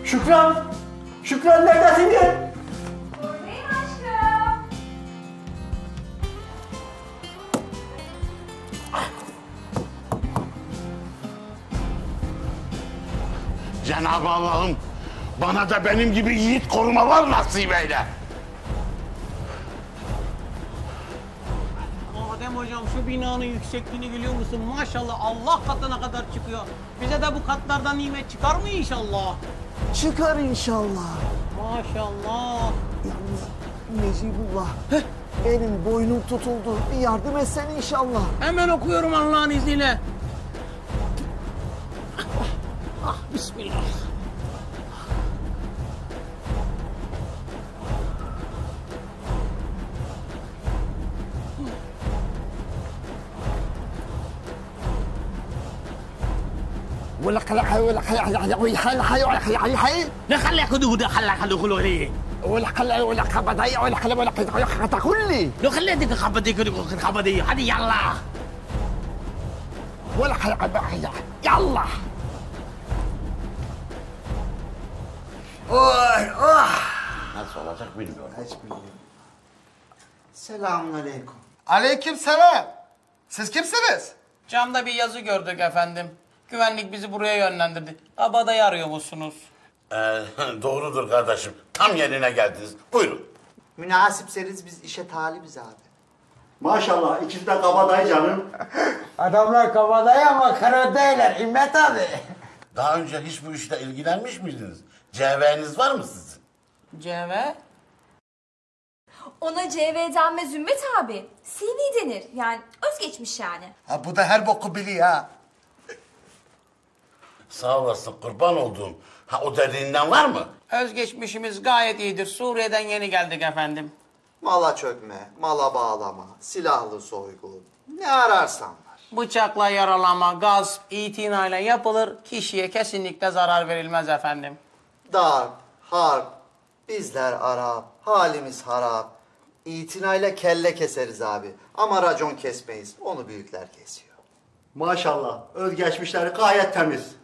Şükran. Şükran neredesin gel. Cenab-ı Allah'ım bana da benim gibi yiğit korumalar nasip eyle. Adem hocam şu binanın yüksekliğini biliyor musun? Maşallah Allah katına kadar çıkıyor. Bize de bu katlardan nimet çıkar mı inşallah? Çıkar inşallah. Maşallah. Yalnız Necibullah. Benim boynum tutuldu. Bir yardım etsen inşallah. Hemen okuyorum Allah'ın izniyle. Ah bismillah. ولا خلق ولا خلق ولا خلق ولا خلق ولا خلق لا هدوء خليك هدوء ليه ولا خلق ولا خبضي ولا خلق ولا خلق ولا خلق تقول لي لو خليتك خبطي كده خبطي هذه يلا ولا خلق يلا Oy oh. Nasıl olacak bilmiyorum. Hiç bilmiyorum. Selamun aleyküm. Aleyküm selam. Siz kimsiniz? Camda bir yazı gördük efendim. Güvenlik bizi buraya yönlendirdi. Abadayı arıyor musunuz? Ee, doğrudur kardeşim. Tam yerine geldiniz. Buyurun. Münasipseniz biz işe talibiz abi. Maşallah ikisi de kabadayı canım. Adamlar kabadayı ama kara değiller İmmet abi. Daha önce hiç bu işle ilgilenmiş miydiniz? CV'niz var mı sizin? CV? Ona CV denmez Ümmet abi. CV denir. Yani özgeçmiş yani. Ha bu da her boku biliyor ha. Sağ olasın kurban olduğum. Ha o dediğinden var mı? Özgeçmişimiz gayet iyidir. Suriye'den yeni geldik efendim. Mala çökme, mala bağlama, silahlı soygun. Ne ararsan var. Bıçakla yaralama, gasp, itinayla yapılır. Kişiye kesinlikle zarar verilmez efendim. Darp, harp, bizler Arap, halimiz harap. İtinayla kelle keseriz abi. Ama racon kesmeyiz. Onu büyükler kesiyor. Maşallah özgeçmişleri gayet temiz.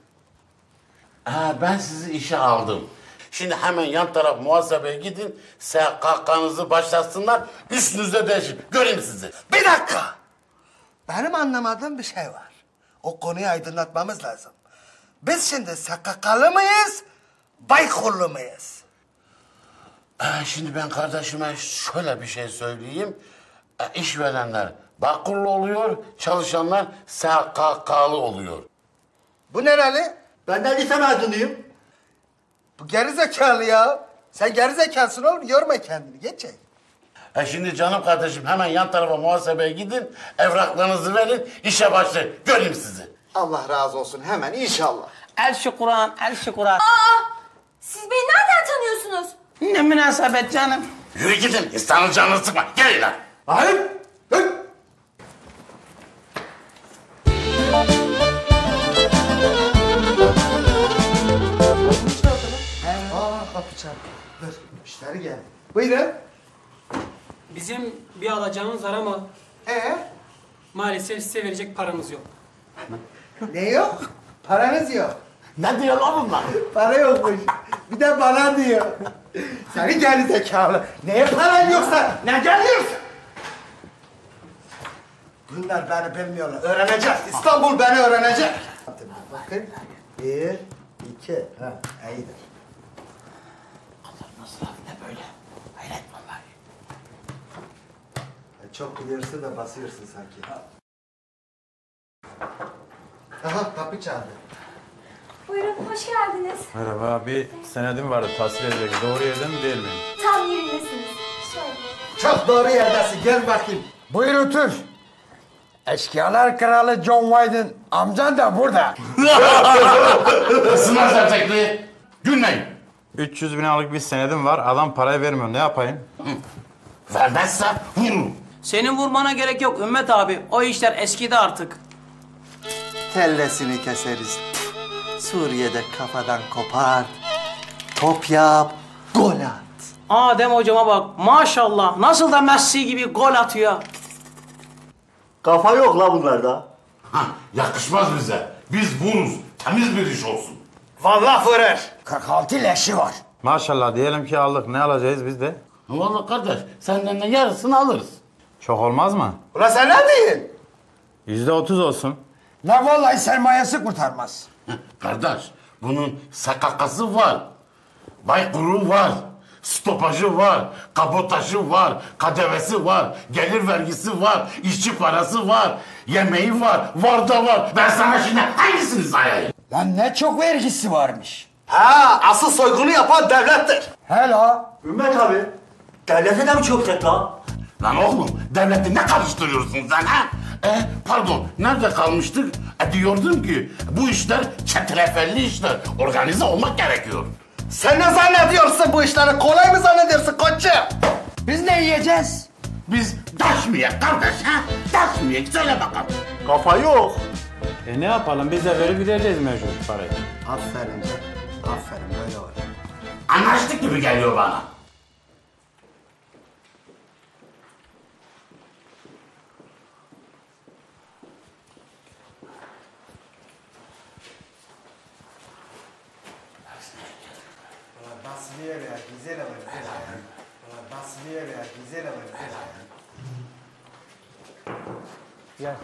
Ha, ben sizi işe aldım. Şimdi hemen yan taraf muhasebeye gidin. SKK'nızı başlatsınlar. Üstünüzde değişin. Göreyim sizi. Bir dakika. Benim anlamadığım bir şey var. O konuyu aydınlatmamız lazım. Biz şimdi SKK'lı mıyız, Baykurlu muyuz? Ee, şimdi ben kardeşime şöyle bir şey söyleyeyim. Ee, işverenler Bakurlu oluyor, çalışanlar SKK'lı oluyor. Bu nereli? Ben de lise mezunuyum. Bu gerizekalı ya. Sen gerizekalısın oğlum. Yorma kendini. Geç çek. Ha şimdi canım kardeşim hemen yan tarafa muhasebeye gidin. Evraklarınızı verin, işe başlayın. Göreyim sizi. Allah razı olsun. Hemen inşallah. El şükran, el şükran. Aa! Siz beni nereden tanıyorsunuz? Ne münasebet canım. Yürü gidin, İstanbul canını sıkma. Gelin lan. Hayır. Aa kapı çarptı. Dur. Müşteri geldi. Buyurun. Bizim bir alacağımız var ama Ee? maalesef size verecek paramız yok. Ne yok? Paranız yok. Ne diyor lan bunlar? Para yokmuş. Bir de bana diyor. Seni geri zekalı. Neye paran yoksa ne geliyorsun? Bunlar beni bilmiyorlar. Öğreneceğiz. İstanbul beni öğrenecek. Bakın. Bir, iki. Ha, iyidir. Nasıl laf ne böyle? Hayret vallahi. E, Çok biliyorsun da basıyorsun sanki. Aha kapı çaldı. Buyurun hoş geldiniz. Merhaba, bir senedim vardı tahsil edecek. Doğru yerde mi değil mi? Tam yerindesiniz. Şöyle. Çok doğru yerdesin. Gel bakayım. Buyur otur. Eşkıyalar kralı John Wayne'ın amcan da burada. Sınav sertekliği. Gülmeyin. 300 bin liralık bir senedim var. Adam parayı vermiyor. Ne yapayım? Vermezse vururum. Senin vurmana gerek yok Ümmet abi. O işler eskidi artık. Kellesini keseriz. Suriye'de kafadan kopar. Top yap, gol at. Adem hocama bak maşallah nasıl da Messi gibi gol atıyor. Kafa yok la bunlarda. Ha, yakışmaz bize. Biz vuruz. Temiz bir iş olsun. Vallahi vurur. 46 leşi var. Maşallah diyelim ki aldık. Ne alacağız biz de? Vallahi kardeş senden de yarısını alırız. Çok olmaz mı? Ulan sen ne diyorsun? Yüzde otuz olsun. La vallahi sermayesi kurtarmaz. Kardeş bunun sakakası var. Baykuru var. Stopajı var, kabotajı var, kadevesi var, gelir vergisi var, işçi parası var, yemeği var, var da var. Ben sana şimdi hangisini sayayım? Lan ne çok vergisi varmış. Ha, asıl soygunu yapan devlettir. He la. Ümmet abi. Devlete de mi çöksek la? Lan oğlum devleti ne karıştırıyorsun sen ha? E, pardon nerede kalmıştık? E, diyordum ki bu işler çetrefelli işler. Organize olmak gerekiyor. Sen ne zannediyorsun bu işleri? Kolay mı zannediyorsun koçum? Biz ne yiyeceğiz? Biz taş mı yiyek kardeş ha? Taş mı yiyek söyle bakalım. Kafa yok. E ne yapalım? Biz de verip gideceğiz mecbur parayı. Aferin. Aferin böyle olur. Anlaştık gibi geliyor bana. Basmierre, Gisela Marcella. Basmierre, Gisela Marcella. Gel.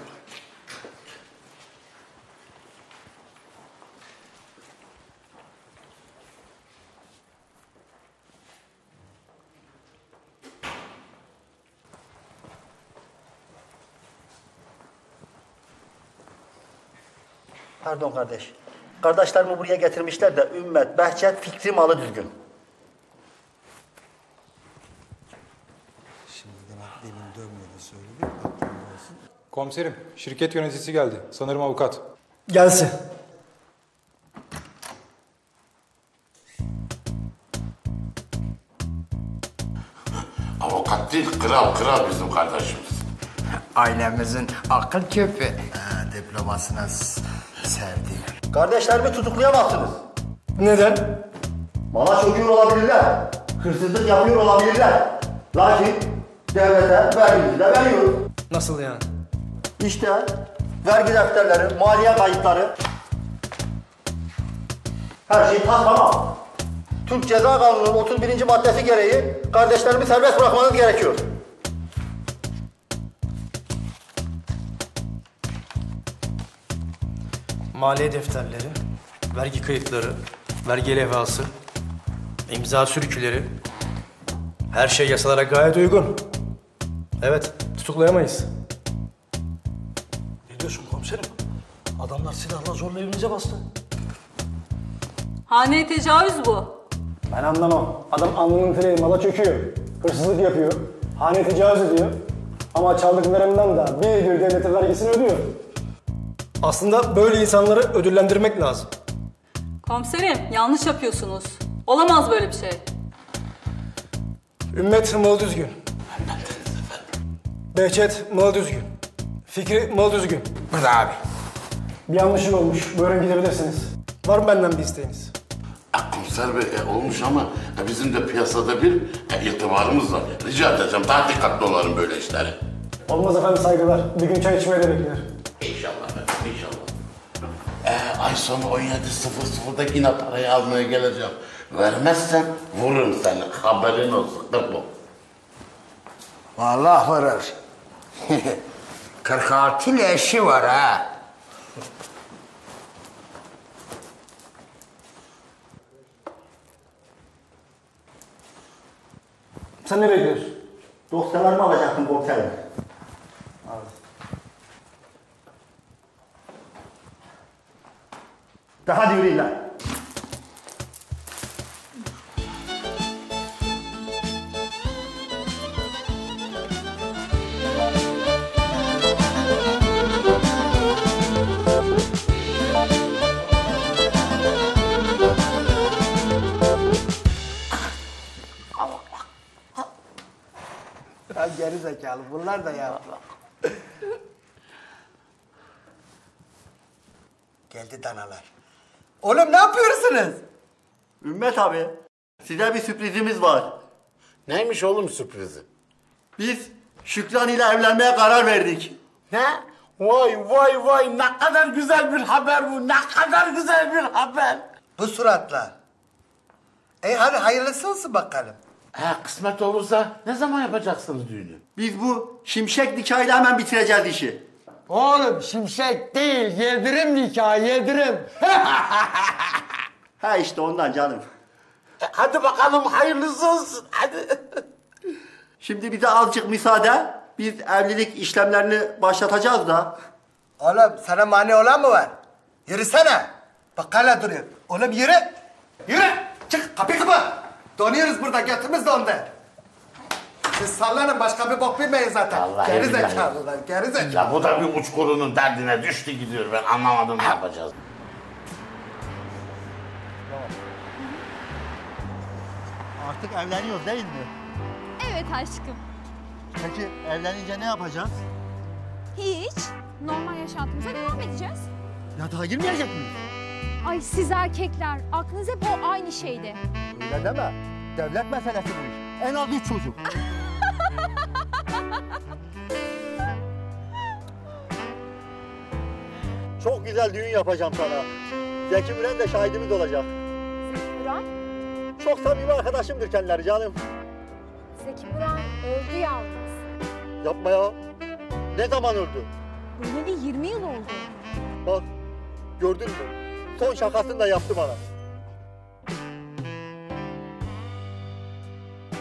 Pardon kardeş. Kardeşlerimi buraya getirmişler de ümmet, behçet, fikri malı düzgün. Komiserim, şirket yöneticisi geldi. Sanırım avukat. Gelsin. Avukat değil, kral, kral bizim kardeşimiz. Ailemizin akıl köpü. diplomasına s- sevdi. Kardeşlerimi tutuklayamazsınız. Neden? Mala çöküyor olabilirler. Hırsızlık yapıyor olabilirler. Lakin devlete vergimizi de veriyoruz. Nasıl yani? İşte vergi defterleri, maliye kayıtları. Her şey tas tamam. Türk Ceza Kanunu'nun 31. maddesi gereği kardeşlerimi serbest bırakmanız gerekiyor. Maliye defterleri, vergi kayıtları, vergi levhası, imza sürüküleri. Her şey yasalara gayet uygun. Evet, tutuklayamayız. Komiserim? Adamlar silahla zorla evimize bastı. Haneye tecavüz bu. Ben anlamam. Adam alnının tereyi mala çöküyor. Hırsızlık yapıyor. Hane tecavüz ediyor. Ama çaldıklarından da bir bir devlete vergisini ödüyor. Aslında böyle insanları ödüllendirmek lazım. Komiserim yanlış yapıyorsunuz. Olamaz böyle bir şey. Ümmet malı düzgün. Behçet malı düzgün. Fikri malı düzgün. Hadi abi. Bir yanlışım olmuş. Buyurun gidebilirsiniz. Var mı benden bir isteğiniz? Komiser bey e, olmuş ama e, bizim de piyasada bir e, itibarımız var. Rica edeceğim daha dikkatli olalım böyle işlere. Olmaz efendim saygılar. Bir gün çay içmeye de bekler. İnşallah efendim inşallah. E, ay sonu 17.00'da yine parayı almaya geleceğim. Vermezsen vururum seni. Haberin olsun. Dur bu. Vallahi vurur. 46 eşi var ha. Sen nereye gidiyorsun? Dosyalarımı alacaktım komiserim. De hadi yürüyün lan. Geri zekalı bunlar da ya. Geldi danalar. Oğlum ne yapıyorsunuz? Ümmet abi, size bir sürprizimiz var. Neymiş oğlum sürprizi? Biz Şükran ile evlenmeye karar verdik. Ne? Vay vay vay ne kadar güzel bir haber bu. Ne kadar güzel bir haber. Bu suratla. E hadi hayırlısı olsun bakalım. Ha kısmet olursa ne zaman yapacaksınız düğünü? Biz bu şimşek nikahıyla hemen bitireceğiz işi. Oğlum şimşek değil yedirim nikah yedirim. ha işte ondan canım. Hadi bakalım hayırlısı olsun hadi. Şimdi bize azıcık müsaade. Biz evlilik işlemlerini başlatacağız da. Oğlum sana mani olan mı var? Yürüsene. Bak hala duruyor. Oğlum yürü. Yürü. Çık kapıyı kapa. Donuyoruz burada götümüz dondu. Siz sallanın başka bir bok bilmeyin zaten. Vallahi geri billahi. zekalılar geri zekalı. Ya bu da bir uçkurunun derdine düştü gidiyor ben anlamadım ne yapacağız. Artık evleniyoruz değil mi? Evet aşkım. Peki evlenince ne yapacağız? Hiç. Normal yaşantımıza devam edeceğiz. Ya daha girmeyecek miyiz? Ay siz erkekler aklınız hep o aynı şeyde. Öyle deme. Devlet meselesi bu iş. En az üç çocuk. Çok güzel düğün yapacağım sana. Zeki Müren de şahidimiz olacak. Müren? Çok samimi arkadaşımdır kendileri canım. Zeki Müren öldü yalnız. Yapma ya. Ne zaman öldü? Öleli 20 yıl oldu. Bak gördün mü? Son şakasını da yaptı bana.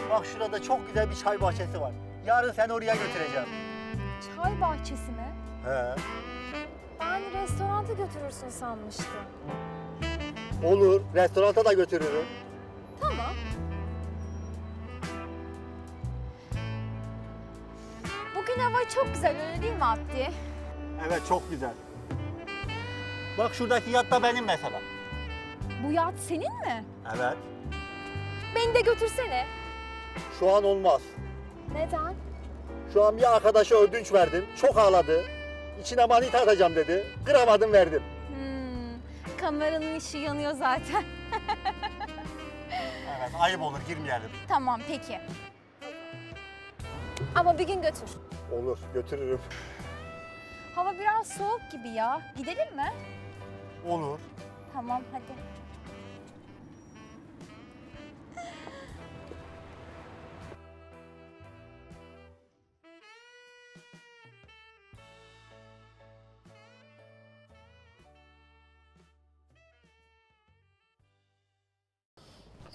Bak şurada çok güzel bir çay bahçesi var. Yarın seni oraya götüreceğim. Çay bahçesi mi? He. Ben restoranta götürürsün sanmıştım. Olur. Restoranta da götürürüm. Tamam. Bugün hava çok güzel öyle değil mi Abdi? Evet çok güzel. Bak şuradaki yat da benim mesela. Bu yat senin mi? Evet. Beni de götürsene. Şu an olmaz. Neden? Şu an bir arkadaşa ödünç verdim. Çok ağladı. İçine manita atacağım dedi. Kıramadım verdim. Hmm, kameranın ışığı yanıyor zaten. Evet ayıp olur girmeyelim. tamam peki. Ama bir gün götür. Olur götürürüm. Hava biraz soğuk gibi ya. Gidelim mi? Olur. Tamam hadi.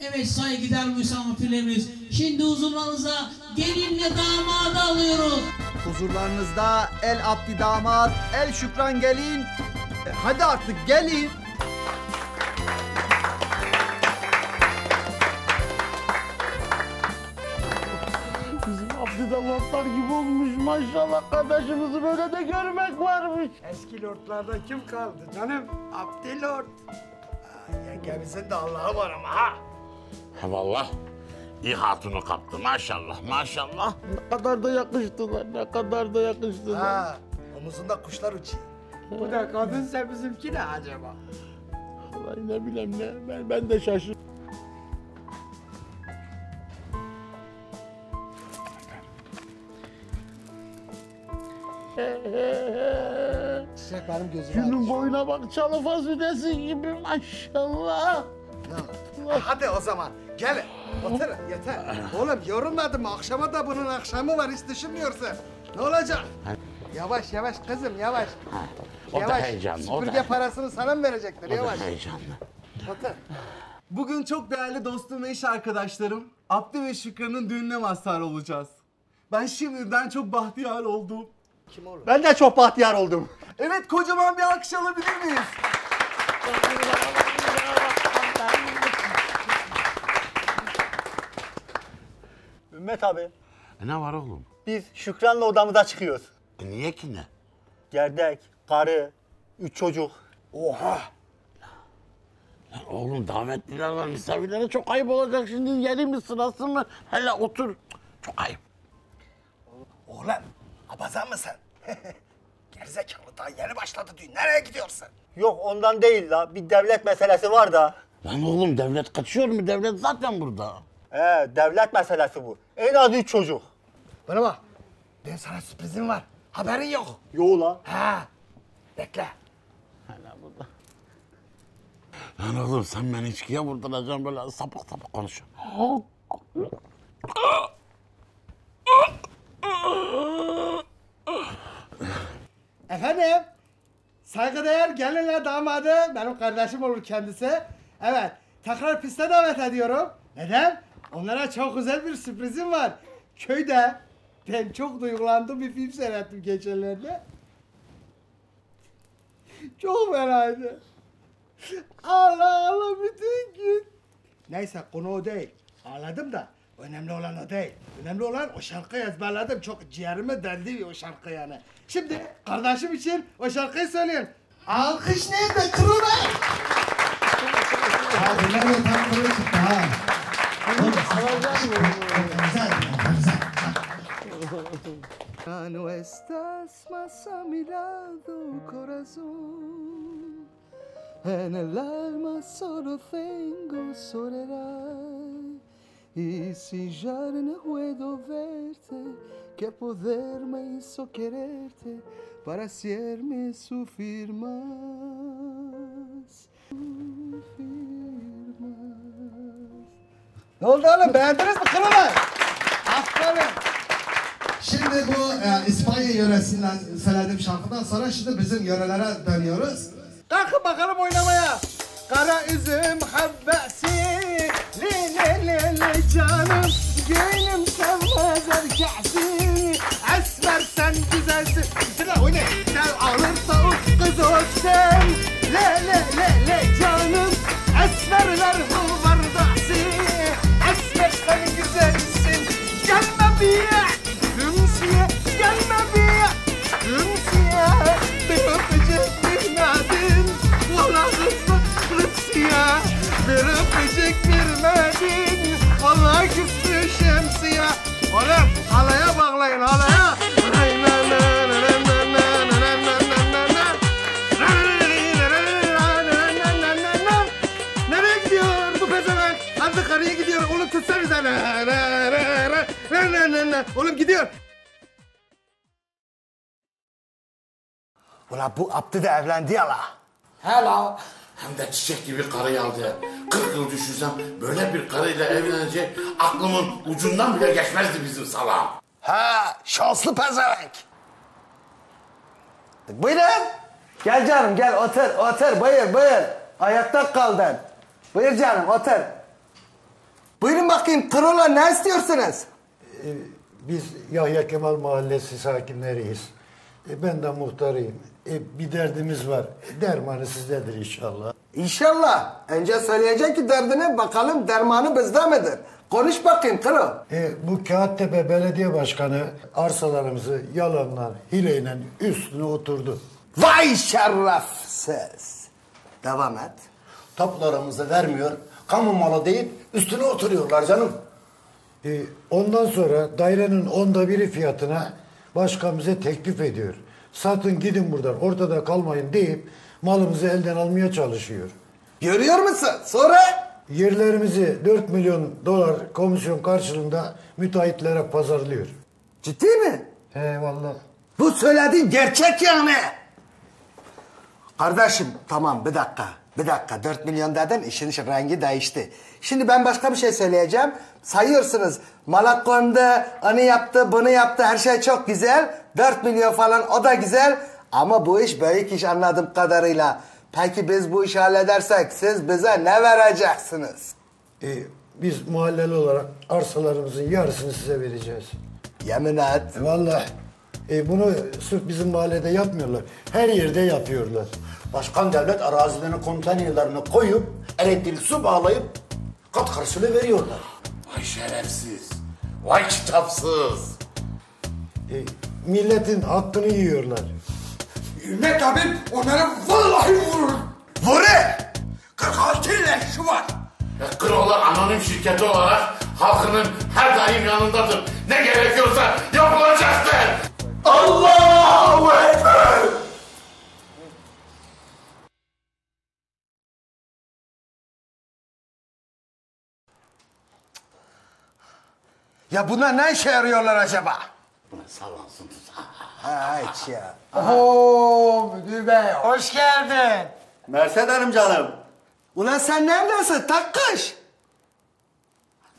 Evet saygıdeğer misafirlerimiz. Şimdi huzurlarınıza gelinle damadı alıyoruz. Huzurlarınızda El Abdi damat, El Şükran gelin. Hadi artık gelin. Bizim Abdi damatlar gibi olmuş maşallah. Kardeşimizi böyle de görmek varmış. Eski lordlardan kim kaldı canım? Abdi lord. Yengemizin de Allah'ı var ama ha. Ha vallahi iyi hatunu kaptı maşallah maşallah. Ne kadar da yakıştılar, ne kadar da yakıştılar. Ha, omuzunda kuşlar uçuyor. Bu da kadınsa bizimki ne acaba? Vallahi ne bileyim ne, ben, ben de şaşırdım. Çiçeklerim gözüme Şunun boyuna bak çalı fasulyesi gibi maşallah. Hadi o zaman gelin. Oturun yeter. Oğlum yorulmadın mı? Akşama da bunun akşamı var hiç düşünmüyorsun. Ne olacak? Yavaş yavaş kızım yavaş. O da heyecanlı, o da- parasını sana mı verecekler? O da Yavaş. heyecanlı. Otur. Bugün çok değerli dostum ve iş arkadaşlarım Abdi ve Şükran'ın düğününe mazhar olacağız. Ben şimdiden çok bahtiyar oldum. Kim olur? Ben de çok bahtiyar oldum. Evet kocaman bir alkış alabilir miyiz? Ümmet abi E ne var oğlum? biz Şükran'la odamıza çıkıyoruz. E niye ki ne? Gerdek, karı, üç çocuk. Oha! Lan oğlum davetliler var misafirlere çok ayıp olacak şimdi yeri mi sırası mı? Hele otur. Çok ayıp. Oğlum abazan mısın? Gerizekalı daha yeni başladı düğün. Nereye gidiyorsun? Yok ondan değil la. Bir devlet meselesi var da. Lan oğlum devlet kaçıyor mu? Devlet zaten burada. He devlet meselesi bu. En az üç çocuk. Bana bak. Benim sana sürprizim var. Haberin yok. Yo la. Ha. Bekle. Lan oğlum sen beni içkiye vurduracaksın böyle sapık sapık konuşuyorsun. Efendim? Saygıdeğer gelinle damadı benim kardeşim olur kendisi. Evet, tekrar piste davet ediyorum. Neden? Onlara çok güzel bir sürprizim var. Köyde ben çok duygulandım bir film seyrettim geçenlerde. Çok fenaydı. Allah Allah bütün gün. Neyse konu o değil. Ağladım da önemli olan o değil. Önemli olan o şarkıyı ezberledim. Çok ciğerime deldi o şarkı yani. Şimdi kardeşim için o şarkıyı söyleyin. Alkış nerede? Kırılma! Hadi nerede tam kırılı çıktı ha. Ya no estás más a mi lado, corazón. En el alma solo tengo soledad. Y si ya no puedo verte, qué poder me hizo quererte para hacerme sufrir más. Sufrir más. Ne oldu oğlum? Beğendiniz mi. Şimdi bu e, İspanya yöresinden söylediğim şarkıdan sonra şimdi bizim yörelere dönüyoruz. Kalkın bakalım oynamaya. Kara üzüm habbesi Le le le le canım. Gönlüm sevmez erkeğsi Esmer sen güzelsin. Sıra oynay Sen alırsa o kız olsun. Le le le le canım. Esmerler Oğlum gidiyor. Ulan bu Abdü de evlendi ya la. He la. Hem de çiçek gibi karıyı aldı ya. 40 yıl düşünsem böyle bir karıyla evlenecek aklımın ucundan bile geçmezdi bizim salam. Ha şanslı pezevenk. Buyurun. Gel canım gel otur otur buyur buyur. Ayakta kaldın. Buyur canım otur. Buyurun bakayım Krola ne istiyorsunuz? Biz Yahya Kemal Mahallesi sakinleriyiz. E, ben de muhtarıyım. E, bir derdimiz var. E, dermanı sizdedir inşallah. İnşallah. Önce söyleyecek ki derdini bakalım dermanı bizde midir? Konuş bakayım Kro. E, bu Kağıttepe Belediye Başkanı arsalarımızı yalanlar, hileyle üstüne oturdu. Vay şerefsiz. Devam et. Tapularımızı vermiyor, kamu malı deyip üstüne oturuyorlar canım. E, ondan sonra dairenin onda biri fiyatına başkan bize teklif ediyor. Satın gidin buradan ortada kalmayın deyip malımızı elden almaya çalışıyor. Görüyor musun? Sonra? Yerlerimizi 4 milyon dolar komisyon karşılığında müteahhitlere pazarlıyor. Ciddi mi? He vallahi. Bu söylediğin gerçek yani. Kardeşim tamam bir dakika. Bir dakika 4 milyon dedin işin rengi değişti. Şimdi ben başka bir şey söyleyeceğim. Sayıyorsunuz malak kondu, onu yaptı, bunu yaptı her şey çok güzel. 4 milyon falan o da güzel. Ama bu iş büyük iş anladığım kadarıyla. Peki biz bu işi halledersek siz bize ne vereceksiniz? E, biz mahalleli olarak arsalarımızın yarısını size vereceğiz. Yemin et. Vallahi e, bunu sırf bizim mahallede yapmıyorlar. Her yerde yapıyorlar. Başkan devlet arazilerine konteynerlerini koyup elektrik su bağlayıp kat karşılığı veriyorlar. Vay şerefsiz. Vay kitapsız. E, milletin hakkını yiyorlar. Ümmet abim onları vallahi vurur. Vurur. 46 leşi var. E, Krolar anonim şirketi olarak halkının her daim yanındadır. Ne gerekiyorsa yapılacaktır. Allahu Ekber. Ya bunlar ne işe yarıyorlar acaba? Sallansın tut. Ha hiç ya. Oo müdür bey hoş geldin. Merced Hanım canım. Ulan sen neredesin takkış?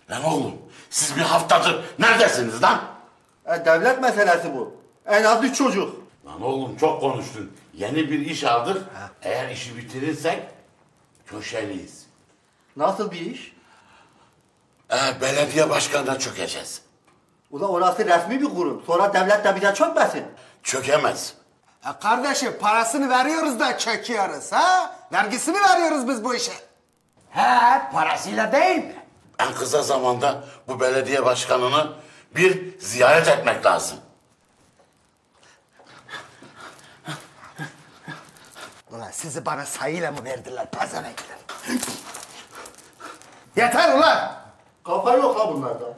Lan oğlum siz bir haftadır neredesiniz lan? E, devlet meselesi bu. En az üç çocuk. Lan oğlum çok konuştun. Yeni bir iş aldık. Eğer işi bitirirsek köşeliyiz. Nasıl bir iş? Ee, belediye başkanına çökeceğiz. Ulan orası resmi bir kurum. Sonra devlet de bize çökmesin. Çökemez. Ya kardeşim parasını veriyoruz da çöküyoruz ha? Vergisini veriyoruz biz bu işe. He parasıyla değil mi? En kısa zamanda bu belediye başkanını bir ziyaret etmek lazım. Ulan sizi bana sayıyla mı verdiler pezevenkler? Yeter ulan! Kafa yok ha bunlarda.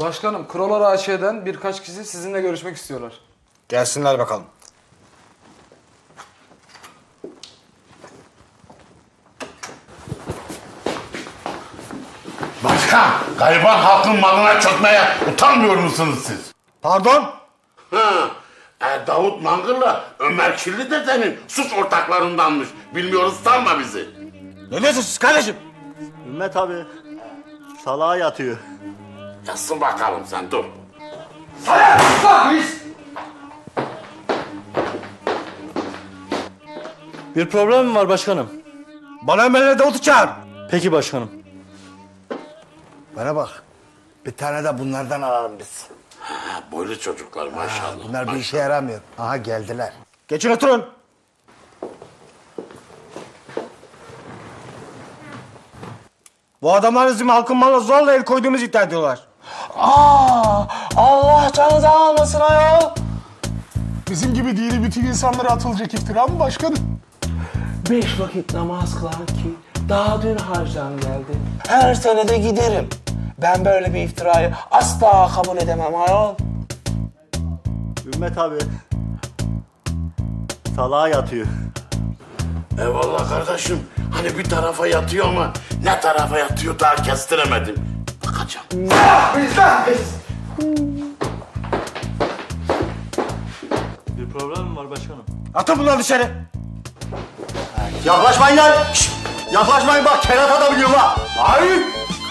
Başkanım, Krolar AŞ'den birkaç kişi sizinle görüşmek istiyorlar. Gelsinler bakalım. Gariban halkın malına çökmeye utanmıyor musunuz siz? Pardon? Ha, e, Davut Mangır'la Ömer Kirli de senin suç ortaklarındanmış. Bilmiyoruz sanma bizi. Ne diyorsunuz siz kardeşim? Ümmet abi salağa yatıyor. Yatsın bakalım sen dur. Bir problem mi var başkanım? Bana Ömer'le Davut'u çağır. Peki başkanım. Bana bak. Bir tane de bunlardan alalım biz. Ha, boylu çocuklar maşallah. Bunlar bir işe yaramıyor. Aha geldiler. Geçin oturun. Bu adamlar bizim halkın malına zorla el koyduğumuzu iddia ediyorlar. Aa, Allah canınızı almasın ayol. Bizim gibi dini bütün insanlara atılacak iftira mı başkanım? Beş vakit namaz kılan ki daha dün hacdan geldi. Her sene de giderim. Ben böyle bir iftirayı asla kabul edemem ayol. Ümmet abi. Salağa yatıyor. Eyvallah kardeşim. Hani bir tarafa yatıyor ama ne tarafa yatıyor daha kestiremedim. Bakacağım. Bir problem mi var başkanım? Atın bunları dışarı. Yaklaşmayın lan! Şşt! Yaklaşmayın bak kerata da biliyorum ha! Hayır!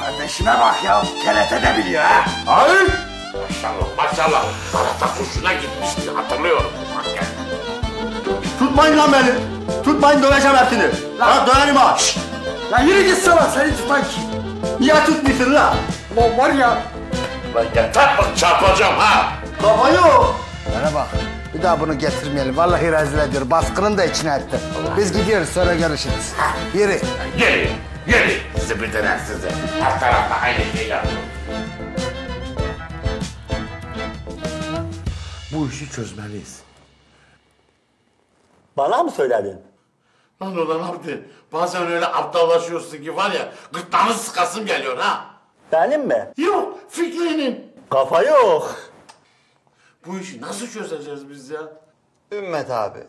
Kardeşime bak ya. TRT de biliyor ha. Hayır! Maşallah maşallah. Karata kurşuna gitmişti hatırlıyorum. Tutmayın lan beni! Tutmayın döveceğim hepsini! Lan döverim ha! Şşt! Lan yürü git sana seni tutan kim? Niye tutmuyorsun lan? Lan var ya. Lan yeter bak çarpacağım ha. Kafa yok! Bana bak. Bir daha bunu getirmeyelim. Vallahi rezil ediyor. Baskının da içine etti. Biz gidiyoruz sonra görüşürüz. Yürü. Gelin, bir dener sizi. Her tarafta aynı şey yapıyor. Bu işi çözmeliyiz. Bana mı söyledin? Lan ulan Abdi, bazen öyle aptallaşıyorsun ki var ya, gırtlağını sıkasım geliyor ha. Benim mi? Yok, Fikri'nin. Kafa yok. Bu işi nasıl çözeceğiz biz ya? Ümmet abi.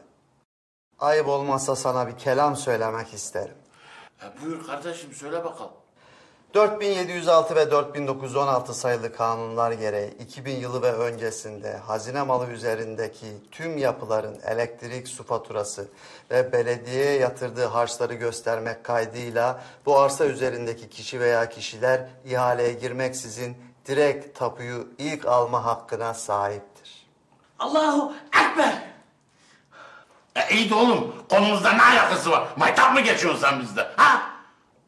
Ayıp olmazsa sana bir kelam söylemek isterim. E buyur kardeşim söyle bakalım. 4706 ve 4916 sayılı kanunlar gereği 2000 yılı ve öncesinde hazine malı üzerindeki tüm yapıların elektrik su faturası ve belediyeye yatırdığı harçları göstermek kaydıyla bu arsa üzerindeki kişi veya kişiler ihaleye girmeksizin direkt tapuyu ilk alma hakkına sahiptir. Allahu Ekber. E iyi de oğlum, konumuzda ne alakası var? Maytap mı geçiyorsun sen bizde? Ha?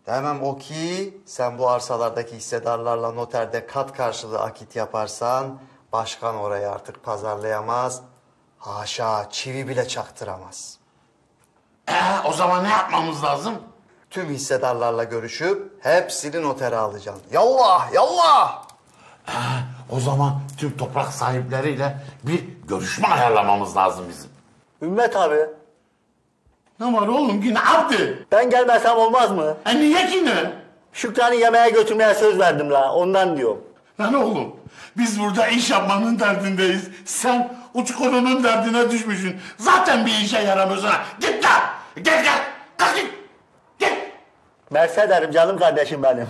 Demem o ki sen bu arsalardaki hissedarlarla noterde kat karşılığı akit yaparsan başkan orayı artık pazarlayamaz. Haşa çivi bile çaktıramaz. E o zaman ne yapmamız lazım? Tüm hissedarlarla görüşüp hepsini notere alacaksın. Yallah yallah. O zaman tüm toprak sahipleriyle bir görüşme ayarlamamız lazım bizim. Ümmet abi. Ne var oğlum yine Abdi? Ben gelmesem olmaz mı? E niye ki ne? Şükran'ı yemeğe götürmeye söz verdim la ondan diyorum. Lan oğlum biz burada iş yapmanın derdindeyiz. Sen uçkurunun derdine düşmüşsün. Zaten bir işe yaramıyorsun ha. Git lan. Git git. Kalk git. Mersi ederim canım kardeşim benim.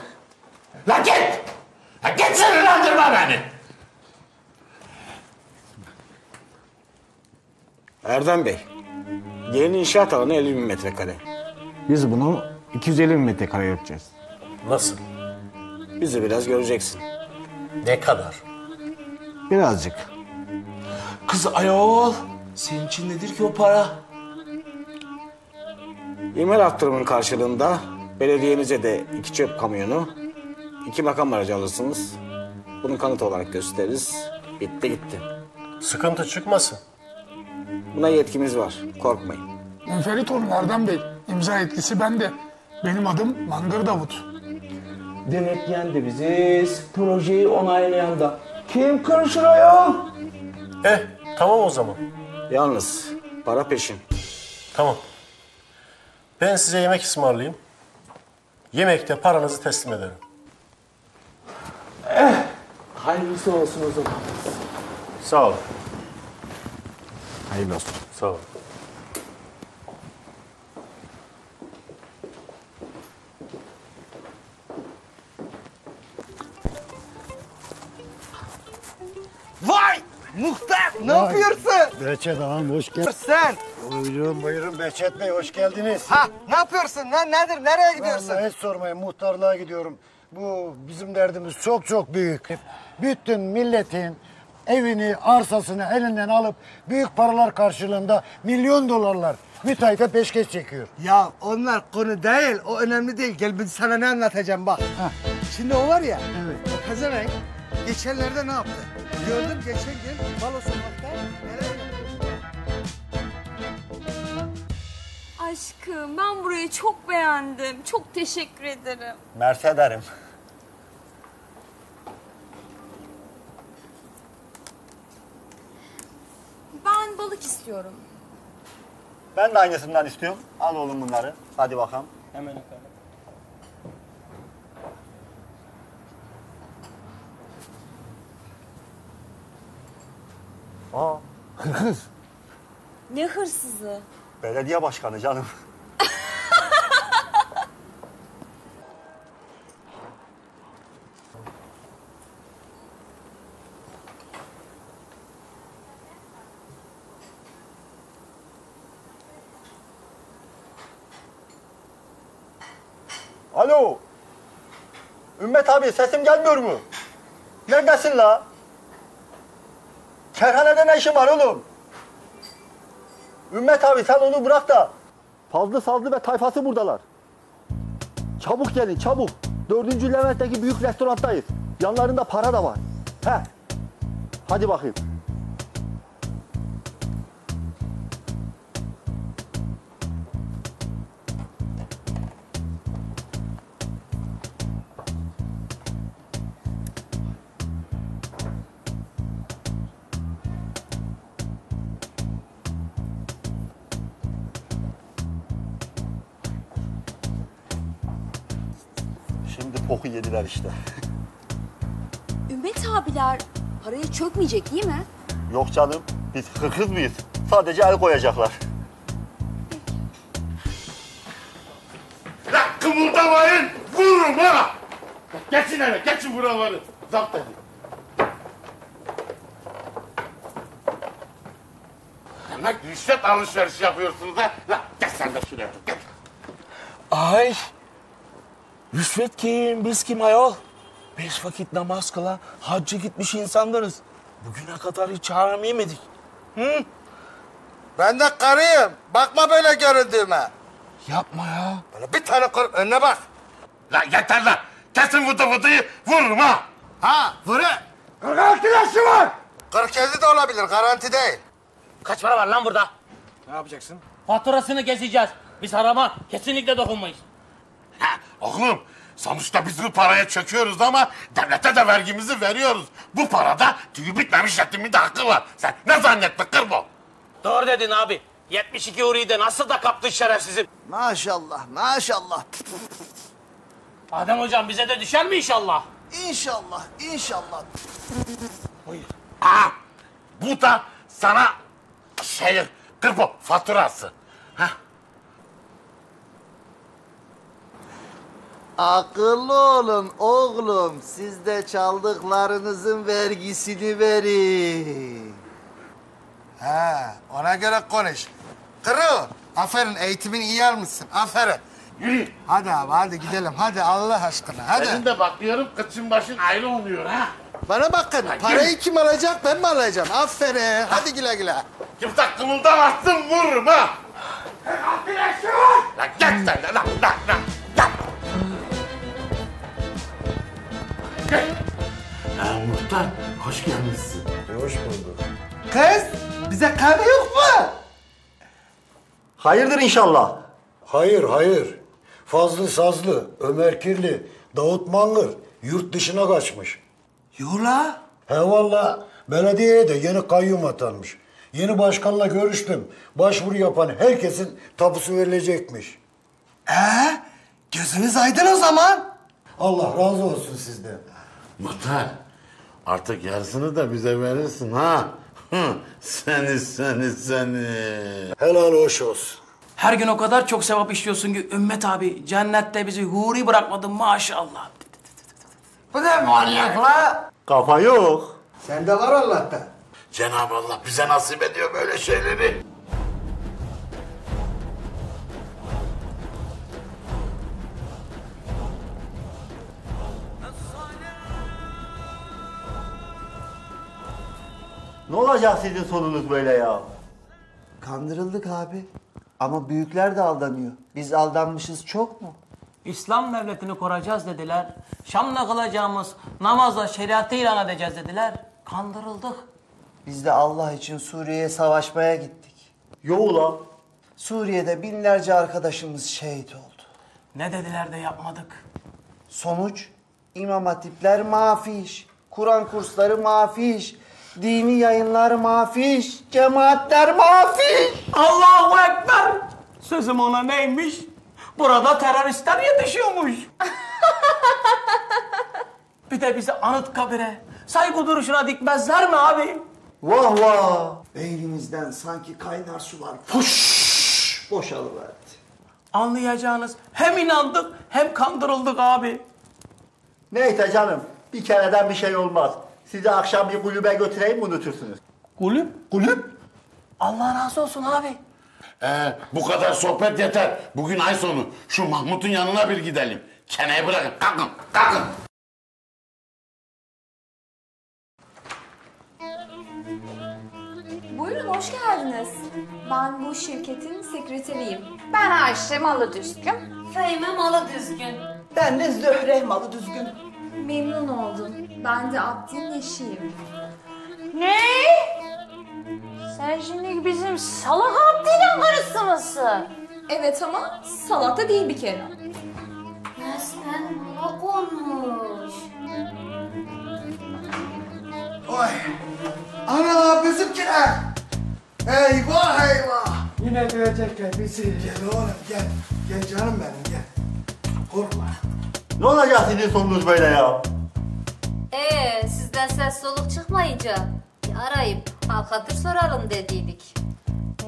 Lan git. Ha, git sinirlendirme beni. Erdem Bey. Yeni inşaat alanı 50 bin metrekare. Biz bunu 250 bin metrekare yapacağız. Nasıl? Bizi biraz göreceksin. Ne kadar? Birazcık. Kız ayol. Senin için nedir ki o para? İmar arttırımının karşılığında belediyenize de iki çöp kamyonu, iki makam aracı alırsınız. Bunun kanıtı olarak gösteririz. Bitti gitti. Sıkıntı çıkmasın. Buna yetkimiz var. Korkmayın. Münferit olun Erdem Bey. İmza etkisi bende. Benim adım Mangır Davut. Denetleyen de biziz. Projeyi onaylayan da. Kim karışır ayol? Eh tamam o zaman. Yalnız para peşin. Tamam. Ben size yemek ısmarlayayım. Yemekte paranızı teslim ederim. Eh, hayırlısı olsun o zaman. Sağ ol. Hayırlı olsun. Sağ ol. Vay! Muhtar ne yapıyorsun? Behçet ağam hoş geldin. Sen? Buyurun buyurun Behçet Bey hoş geldiniz. Ha ne yapıyorsun lan nedir nereye gidiyorsun? Vallahi hiç sormayın muhtarlığa gidiyorum. Bu bizim derdimiz çok çok büyük. Bütün milletin evini, arsasını elinden alıp büyük paralar karşılığında milyon dolarlar müteahhite peşkeş çekiyor. Ya onlar konu değil o önemli değil gel ben sana ne anlatacağım bak. Şimdi o var ya o pezevenk geçenlerde ne yaptı? Gördüm geçen gün balo sokakta neler. Aşkım ben burayı çok beğendim. Çok teşekkür ederim. Mersi ederim. Ben balık istiyorum. Ben de aynısından istiyorum. Al oğlum bunları. Hadi bakalım. Hemen efendim. Aa, hırhız. Ne hırsızı? Belediye başkanı canım. Alo. Ümmet abi sesim gelmiyor mu? Neredesin la? Kerhanede ne işin var oğlum? Ümmet abi sen onu bırak da. Fazlı Sazlı ve tayfası buradalar. Çabuk gelin çabuk. Dördüncü Levent'teki büyük restoranttayız. Yanlarında para da var. He. Hadi bakayım. İşte. Ümmet abiler paraya çökmeyecek değil mi? Yok canım biz hırkız mıyız? Sadece el koyacaklar. Lan kımıldamayın. Vururum ha. Geçin eve. Geçin buraları. Zapt edin. Demek rüşvet alışverişi yapıyorsunuz ha. Lan gel sen de şuraya. Gel. Ay. Rüşvet kim, biz kim ayol? Beş vakit namaz kılan, hacca gitmiş insanlarız. Bugüne kadar hiç haram yemedik. Hı? Ben de karıyım. Bakma böyle göründüğüme. Yapma ya. Böyle bir tane kır önüne bak. Lan yeter lan. Kesin vıdı vıdıyı vururum ha. Ha. 46 yaşı var. 47 de olabilir garanti değil. Kaç para var lan burada? Ne yapacaksın? Faturasını keseceğiz. Biz harama kesinlikle dokunmayız. Oğlum sonuçta biz bu paraya çöküyoruz ama devlete de vergimizi veriyoruz. Bu parada tüyü bitmemiş yetimin de hakkı var. Sen ne zannettin kırbo? Doğru dedin abi. 72 Uri'yi de nasıl da kaptın şerefsizim. Maşallah, maşallah. Adem hocam bize de düşer mi inşallah? İnşallah, inşallah. Aa, bu da sana şey kırbo faturası. Akıllı olun oğlum. Siz de çaldıklarınızın vergisini verin. He, ona göre konuş. Kırı. Aferin eğitimin iyi almışsın. Aferin. Yürü. Hadi abi hadi gidelim. Hadi Allah aşkına hadi. Senin de bakıyorum kıçın başın ayrı oluyor ha. Bana bakın. Parayı kim alacak ben mi alacağım? Aferin. Hadi güle güle. Kimse kımıldamazsın vururum ha. Lan gel sen de lan lan lan. Gel. Ha, muhtar hoş gelmişsin. Hoş bulduk. Kız bize kahve yok mu? Hayırdır inşallah. Hayır hayır. Fazlı Sazlı, Ömer Kirli, Davut Mangır yurt dışına kaçmış. Yola. He valla belediyeye de yeni kayyum atanmış. Yeni başkanla görüştüm. Başvuru yapan herkesin tapusu verilecekmiş. Ee, gözünüz aydın o zaman. Allah razı olsun sizden. Muhtar artık yarısını da bize verirsin ha. Hı, seni seni seni. Helal hoş olsun. Her gün o kadar çok sevap işliyorsun ki Ümmet abi cennette bizi huri bırakmadın maşallah. Bu ne manyak la? Kafa yok. Sende var Allah'tan. Cenab-ı Allah bize nasip ediyor böyle şeyleri. Ne olacak sizin sonunuz böyle ya? Kandırıldık abi. Ama büyükler de aldanıyor. Biz aldanmışız çok mu? İslam devletini kuracağız dediler. Şam'la kılacağımız namazla şeriatı ilan edeceğiz dediler. Kandırıldık. Biz de Allah için Suriye'ye savaşmaya gittik. Yo ulan. Suriye'de binlerce arkadaşımız şehit oldu. Ne dediler de yapmadık. Sonuç? İmam hatipler mafiş. Kur'an kursları mafiş. Dini yayınlar mafiş, cemaatler mafiş. Allahu Ekber. Sözüm ona neymiş? Burada teröristler yetişiyormuş. bir de bizi Anıtkabir'e saygı duruşuna dikmezler mi abi? Vah vah. Beyninizden sanki kaynar sular fuş boşalıverdi. Anlayacağınız hem inandık hem kandırıldık abi. Neyse canım bir kereden bir şey olmaz. Sizi akşam bir kulübe götüreyim unutursunuz. Kulüp? Kulüp? Allah razı olsun abi. Ee, bu kadar sohbet yeter. Bugün ay sonu. Şu Mahmut'un yanına bir gidelim. Keneyi bırakın. Kalkın, kalkın. Buyurun hoş geldiniz. Ben bu şirketin sekreteriyim. Ben Ayşe Malı Düzgün. Fehime Malı Düzgün. Ben de Zöhre Malı Düzgün. Memnun oldum. Ben de Abdi'nin eşiyim. Ne? Sen şimdi bizim salak Abdi'nin karısı mısın? Evet ama salak da değil bir kere. Resmen bak olmuş. Oy. Ana bizimkiler. Eyvah eyvah. Yine dövecekler bizi. Gel oğlum gel. Gel canım benim gel. Korkma. Ne olacak sizin sonunuz böyle ya? Ee, sizden ses soluk çıkmayınca bir arayıp hal hatır soralım dediydik.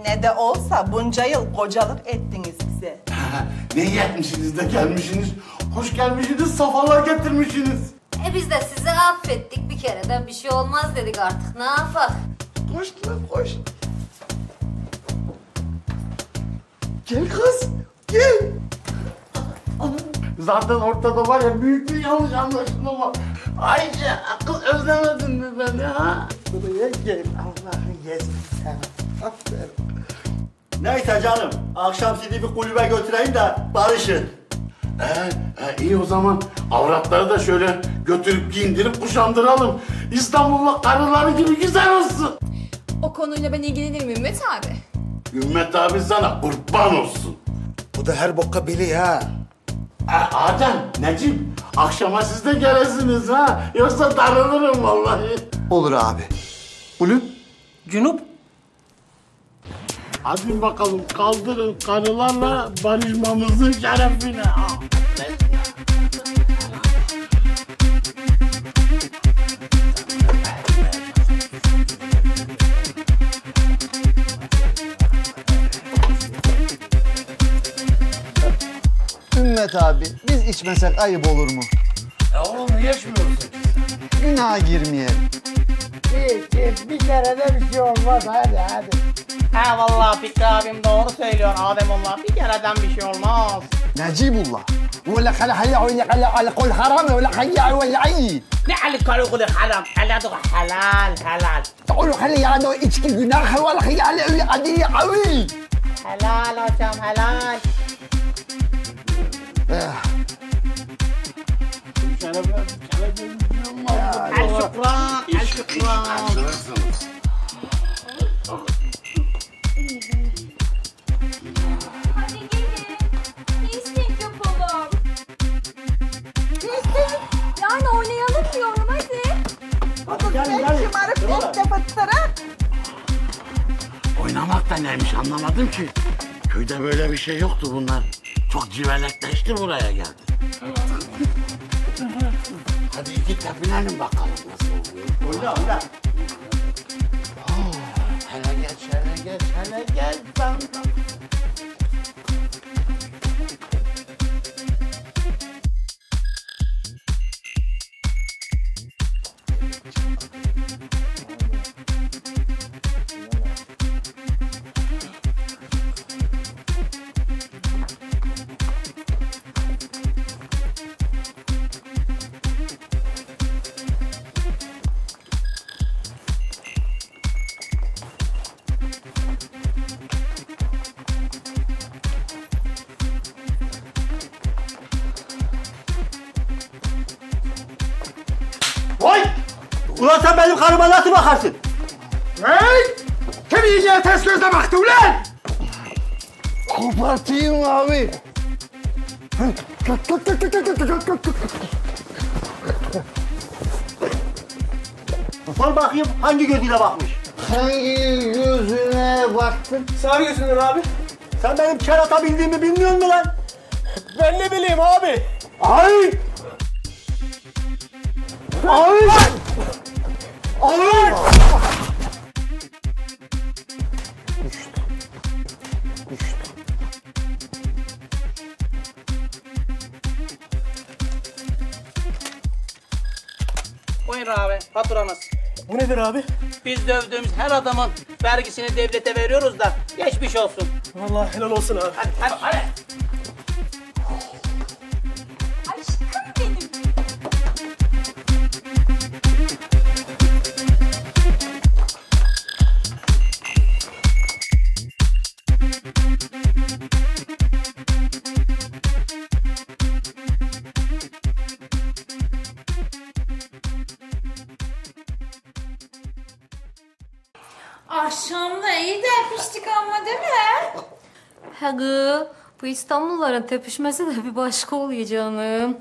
Ne de olsa bunca yıl kocalık ettiniz bize. ne iyi etmişsiniz de gelmişsiniz. Hoş gelmişsiniz, safalar getirmişsiniz. E biz de sizi affettik bir kereden bir şey olmaz dedik artık ne yapak? Koş lan koş. Gel kız. Gel. Zaten ortada var ya büyük bir yanlış anlaşılma var. Ayşe akıl özlemedin mi beni ha? Buraya gel. Allah'ın yesin sen. Aferin. Neyse canım akşam sizi bir kulübe götüreyim de barışın. Ee, e, iyi o zaman avratları da şöyle götürüp giyindirip kuşandıralım. İstanbul'la karıları gibi güzel olsun. O konuyla ben ilgilenirim Ümmet abi. Ümmet abi sana kurban olsun. Bu da her boka biliyor ha. E, Adem, Necip, akşama siz de gelesiniz ha. Yoksa darılırım vallahi. Olur abi. Kulüp? Cunup? Hadi bakalım kaldırın karılarla barışmamızın şerefine. Ümmet abi biz içmesek ayıp olur mu? Ya oğlum niye içmiyorsun? Günaha girmeyelim. Git git bir kere de bir şey olmaz hadi hadi. He vallahi Fikri abim doğru söylüyor Adem Allah bir kereden bir şey olmaz. Necibullah. ولا خلا هلا ولا على على كل حرام ولا خيا ولا اي Ne Ali karı kulu haram, helal halal helal. تقولوا خلي عنده içki günah ولا خيا على öyle قضية قوي Helal hocam helal. Yapalım. İstek. Yani oynayalım diyorum hadi. Hadi gelin gelin. Şımarık fıttırık. Oynamak da neymiş anlamadım ki. Köyde böyle bir şey yoktu bunlar. Çok civelekleşti buraya geldi. Hadi git tepinelim bakalım nasıl oluyor. Oyna oyna. Hele geç, hele geç, hele geç. Ben... Vay! Gözle baktı ulan? Kopartayım abi. Sor bakayım hangi gözüyle bakmış? Hangi gözüne baktın? Sağ gözünden abi. Sen benim kerata bildiğimi bilmiyor musun lan? Ben ne bileyim abi? Ay! Ay! Ay! Buyur faturanız. Bu nedir abi? Biz dövdüğümüz her adamın vergisini devlete veriyoruz da geçmiş olsun. Vallahi helal olsun abi. Hadi hadi hadi. Bu İstanbulluların tepişmesi de bir başka oluyor canım.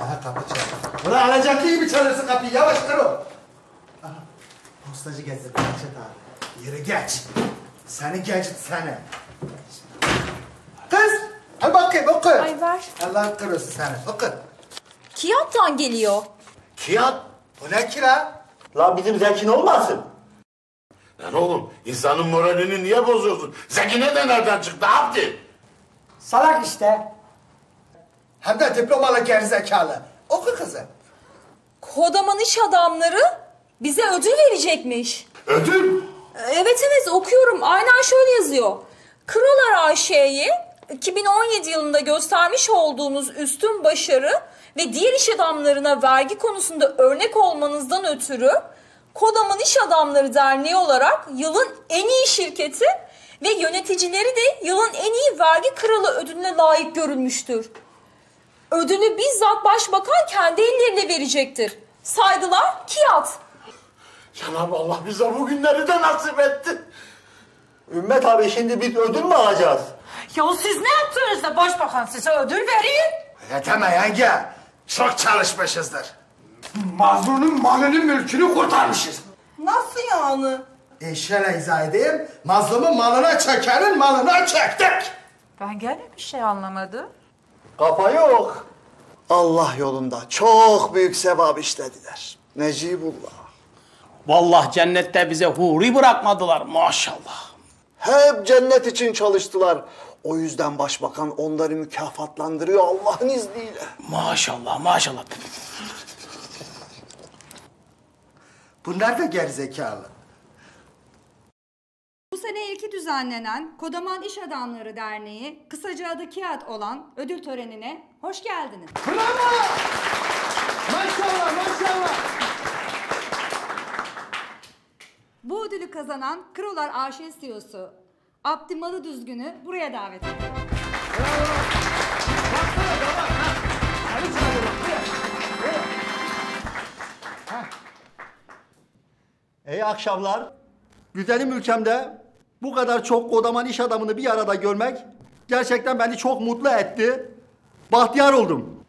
Aha kapı çal. Ulan alacaklı gibi çalırsın kapıyı. Yavaş kır o. Aha, Postacı getir. Bahçet abi. Yürü geç. Seni geç seni. Kız. Al bakayım oku. Ay ver. Allah kırılsın seni. Oku. Kiyat'tan geliyor. Kiyat. Bu ne kira? Lan bizim Zeki ne olmasın? Lan oğlum insanın moralini niye bozuyorsun? Zekine de nereden çıktı Abdi? Salak işte. Hem de diplomalı gerizekalı. Oku kızım. Kodaman iş adamları bize ödül verecekmiş. Ödül? Evet evet okuyorum. Aynen şöyle yazıyor. Krolar AŞ'yi 2017 yılında göstermiş olduğunuz üstün başarı ve diğer iş adamlarına vergi konusunda örnek olmanızdan ötürü Kodaman İş Adamları Derneği olarak yılın en iyi şirketi ve yöneticileri de yılın en iyi vergi kralı ödülüne layık görülmüştür. Ödülü bizzat başbakan kendi elleriyle verecektir. Saygılar Kiyat. Cenab-ı Allah bize bu günleri de nasip etti. Ümmet abi şimdi biz ödül mü alacağız? Ya siz ne yaptınız da başbakan size ödül veriyor? Yeteme yenge. Çok çalışmışızdır. Mazlunun malının mülkünü kurtarmışız. Nasıl yani? E şöyle izah edeyim. Mazlumun malına çökenin malına çöktük. Ben gene bir şey anlamadım. Kafa yok. Allah yolunda çok büyük sevap işlediler. Necibullah. Vallahi cennette bize huri bırakmadılar maşallah. Hep cennet için çalıştılar. O yüzden başbakan onları mükafatlandırıyor Allah'ın izniyle. Maşallah maşallah. Bunlar da gerizekalı. Bu sene ilki düzenlenen Kodaman İş Adamları Derneği, kısaca adı KİAD olan ödül törenine hoş geldiniz. Maşallah maşallah. Bu ödülü kazanan Krolar AŞ CEO'su Abdi Malı Düzgün'ü buraya davet ediyorum. İyi akşamlar. Güzelim ülkemde bu kadar çok kodaman iş adamını bir arada görmek gerçekten beni çok mutlu etti. Bahtiyar oldum.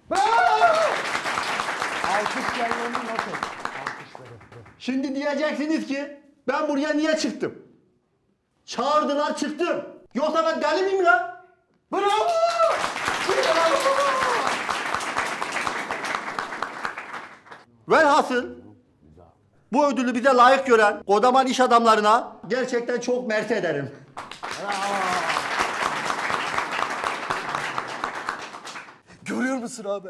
Şimdi diyeceksiniz ki ben buraya niye çıktım? Çağırdılar çıktım. Yoksa ben deli miyim lan? Bravo! Velhasıl bu ödülü bize layık gören kodaman iş adamlarına gerçekten çok mersi ederim. Görüyor musun abi?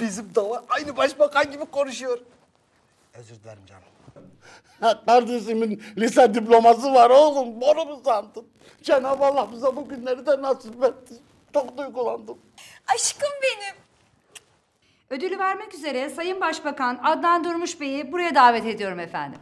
Bizim dava aynı başbakan gibi konuşuyor. Özür dilerim canım. Kardeşimin lise diploması var oğlum. Boru mu sandın? Cenab-ı Allah bize bu günleri de nasip etti. Çok duygulandım. Aşkım benim. Ödülü vermek üzere Sayın Başbakan Adnan Durmuş Bey'i buraya davet ediyorum efendim.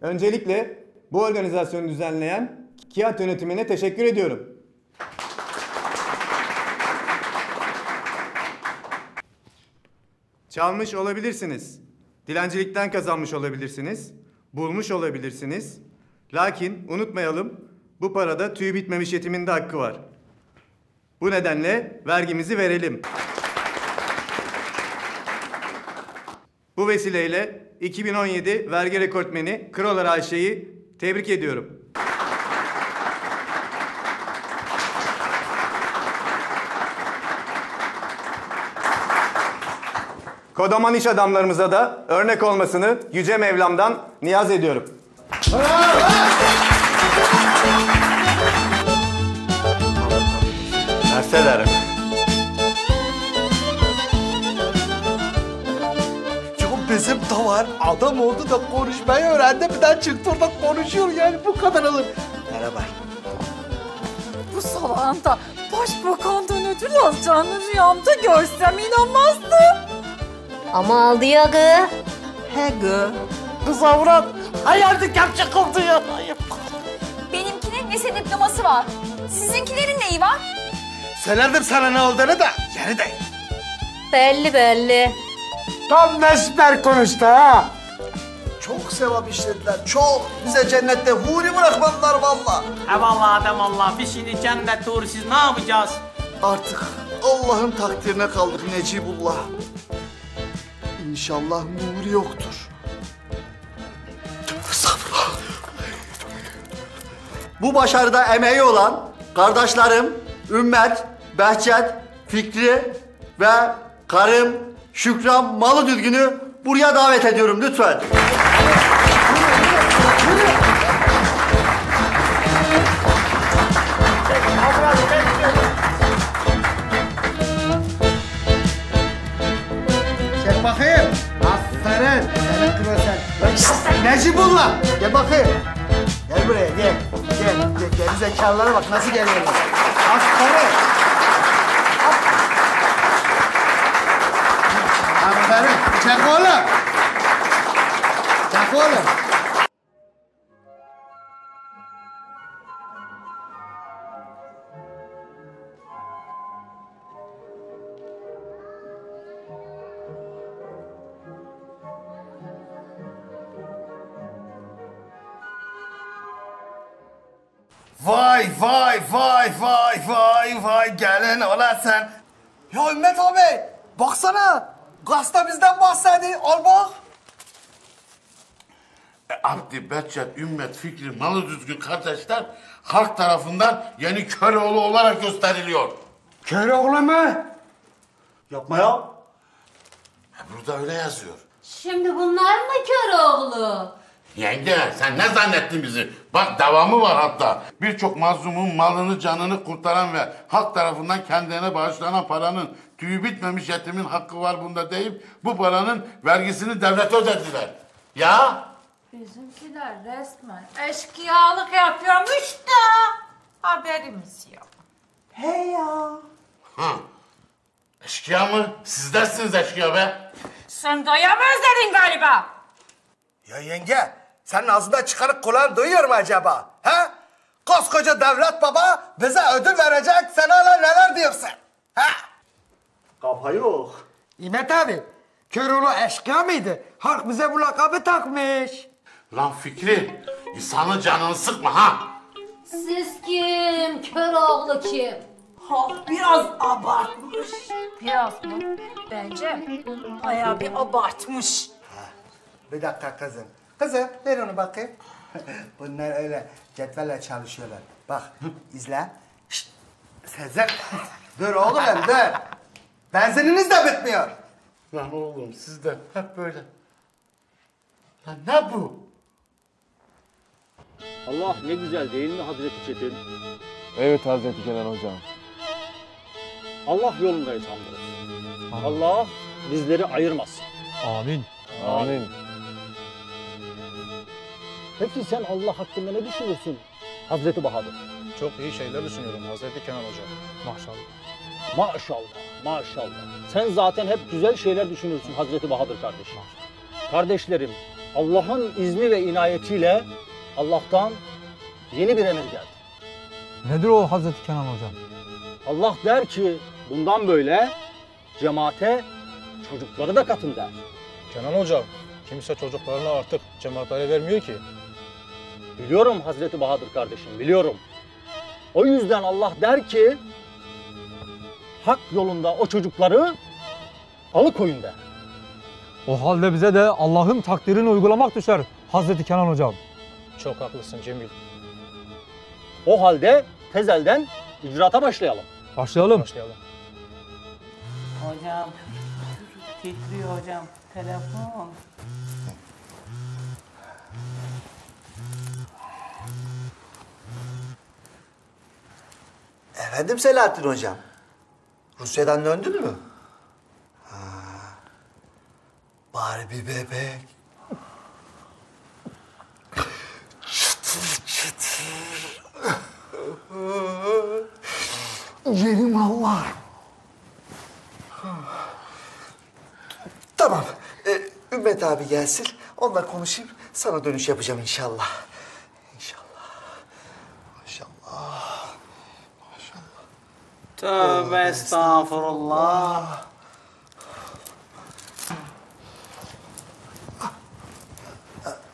Öncelikle bu organizasyonu düzenleyen KİAD yönetimine teşekkür ediyorum. Çalmış olabilirsiniz. Dilencilikten kazanmış olabilirsiniz. Bulmuş olabilirsiniz. Lakin unutmayalım Bu parada tüy bitmemiş yetimin de hakkı var. Bu nedenle vergimizi verelim. Bu vesileyle 2017 vergi rekortmeni Krolar Ayşe'yi tebrik ediyorum. Kodaman iş adamlarımıza da örnek olmasını Yüce Mevlam'dan niyaz ediyorum. Derselerim. Ya bizim davar adam oldu da konuşmayı öğrendi. Bir daha çıktı orada konuşuyor yani bu kadar alır. Merhaba. Bu salağın da başbakandan ödül alacağını rüyamda görsem inanmazdım. Ama aldı ya gı. He gı. Kız avrat. Hayaldik yapacak oldu ya. Benimkinin lise diploması var. Sizinkilerin neyi var? Söylerdim sana ne olduğunu da yeni değil. Belli belli. Tam Nesber konuştu ha. Çok sevap işlediler. Çok. Bize cennette huri bırakmadılar valla. He vallahi adam Allah biz şimdi cennet doğru siz ne yapacağız? Artık Allah'ın takdirine kaldık Necibullah. İnşallah Nuri yoktur. Bu başarıda emeği olan kardeşlerim Ümmet, Behçet, Fikri ve karım Şükran Malı Düzgün'ü buraya davet ediyorum lütfen. Çek bakayım. Aferin. Senin krosen. Necibullah. Gel bakayım. Gel buraya gel. Gel. gel. Geri zekalılara bak nasıl geliyorlar. Aferin. Aferin. Çek oğlum. Çek oğlum. Vay vay vay vay vay vay gelin ola sen. Ya Ümmet abi baksana. Gazete bizden bahsedi. Al bak. E, Abdi, Behçet, Ümmet, Fikri, Malı Düzgün kardeşler halk tarafından yeni Köroğlu olarak gösteriliyor. Köroğlu mu? Yapma ya. E, Burada öyle yazıyor. Şimdi bunlar mı Köroğlu? Yenge sen ne zannettin bizi? Bak devamı var hatta. Birçok mazlumun malını canını kurtaran ve halk tarafından kendine bağışlanan paranın tüyü bitmemiş yetimin hakkı var bunda deyip bu paranın vergisini devlete ödediler. Ya Bizimkiler resmen eşkıyalık yapıyormuş da haberimiz yok. He ya. ha. Eşkıya mı? Siz dersiniz eşkıya be. Sen dayamı özledin galiba. Ya yenge senin ağzından çıkarık kulağın duyuyor mu acaba? Ha? Koskoca devlet baba bize ödül verecek sen hala neler diyorsun? Ha? Kafa yok. İmet abi. Köroğlu eşkıya mıydı? Halk bize bu lakabı takmış. Lan Fikri insanın canını sıkma ha. Siz kim? Köroğlu kim? Ha biraz abartmış. Biraz mı? Bence bayağı bir abartmış. Bir dakika kızım. Kızım ver onu bakayım. Bunlar öyle cetvelle çalışıyorlar. Bak izle. Şşt, Sezer. dur oğlum dur. Benzininiz de bitmiyor. Lan oğlum siz de hep böyle. Lan ne bu? Allah ne güzel değil mi Hazreti Çetin? Evet Hazreti Kenan Hocam. Allah yolundayız hamdolsun. Allah bizleri ayırmasın. Amin. Amin. Peki sen Allah hakkında ne düşünürsün Hazreti Bahadır? Çok iyi şeyler düşünüyorum Hazreti Kenan Hocam. Maşallah. Maşallah, maşallah. Sen zaten hep güzel şeyler düşünürsün Hazreti Bahadır kardeşim. Kardeşlerim, Allah'ın izni ve inayetiyle Allah'tan yeni bir emir geldi. Nedir o Hazreti Kenan Hocam? Allah der ki bundan böyle cemaate çocukları da katın der. Kenan Hocam, kimse çocuklarını artık cemaatlere vermiyor ki. Biliyorum Hazreti Bahadır kardeşim, biliyorum. O yüzden Allah der ki, hak yolunda o çocukları alıkoyun der. O halde bize de Allah'ın takdirini uygulamak düşer Hazreti Kenan hocam. Çok haklısın Cemil. O halde tezelden icraata başlayalım. Başlayalım. Başlayalım. Hocam. Titriyor hocam. Telefon. Efendim Selahattin hocam. Rusya'dan döndün mü? Ha. Bari bir bebek. Çıtır çıtır. Yerim Allah. Tamam. Ee, Ümmet abi gelsin. Onunla konuşayım. Sana dönüş yapacağım inşallah. İnşallah. Maşallah. Tövbe estağfurullah.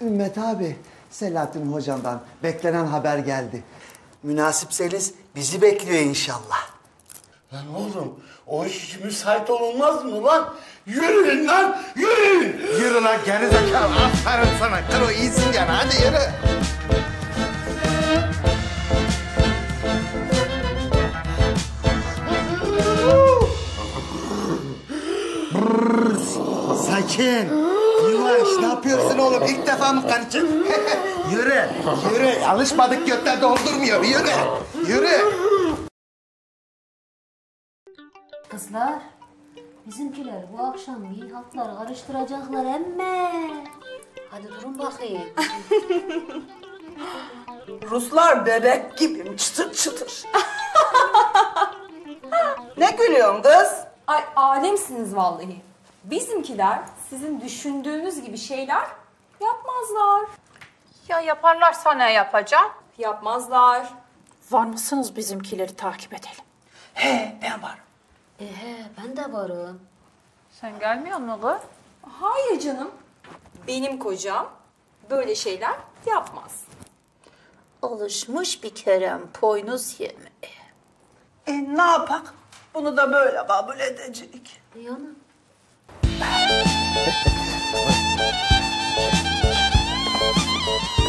Ümmet abi, Selahattin hocamdan beklenen haber geldi. Münasipseniz bizi bekliyor inşallah. Lan oğlum o iş müsait olunmaz mı lan? Yürüyün lan yürüyün. Yürü lan gerizekalı. Aferin sana. Kro iyisin yani. Hadi yürü. Sakin. Yavaş. Ne yapıyorsun oğlum? İlk defa mı karıcığım? yürü. Yürü. Alışmadık götten doldurmuyor. Yürü. Yürü. Kızlar, bizimkiler bu akşam iyi hatlar karıştıracaklar emme. Hadi durun bakayım. Ruslar bebek gibi çıtır çıtır. ne gülüyorsun kız? Ay alemsiniz vallahi. Bizimkiler sizin düşündüğünüz gibi şeyler yapmazlar. Ya yaparlarsa ne yapacağım? Yapmazlar. Var mısınız bizimkileri takip edelim? He ben varım. Ehe ben de varım. Sen gelmiyor musun? Hayır canım. Benim kocam böyle şeyler yapmaz. Alışmış bir kerem poynuz yemeye. E ne yapak? Bunu da böyle kabul edecek. Yana.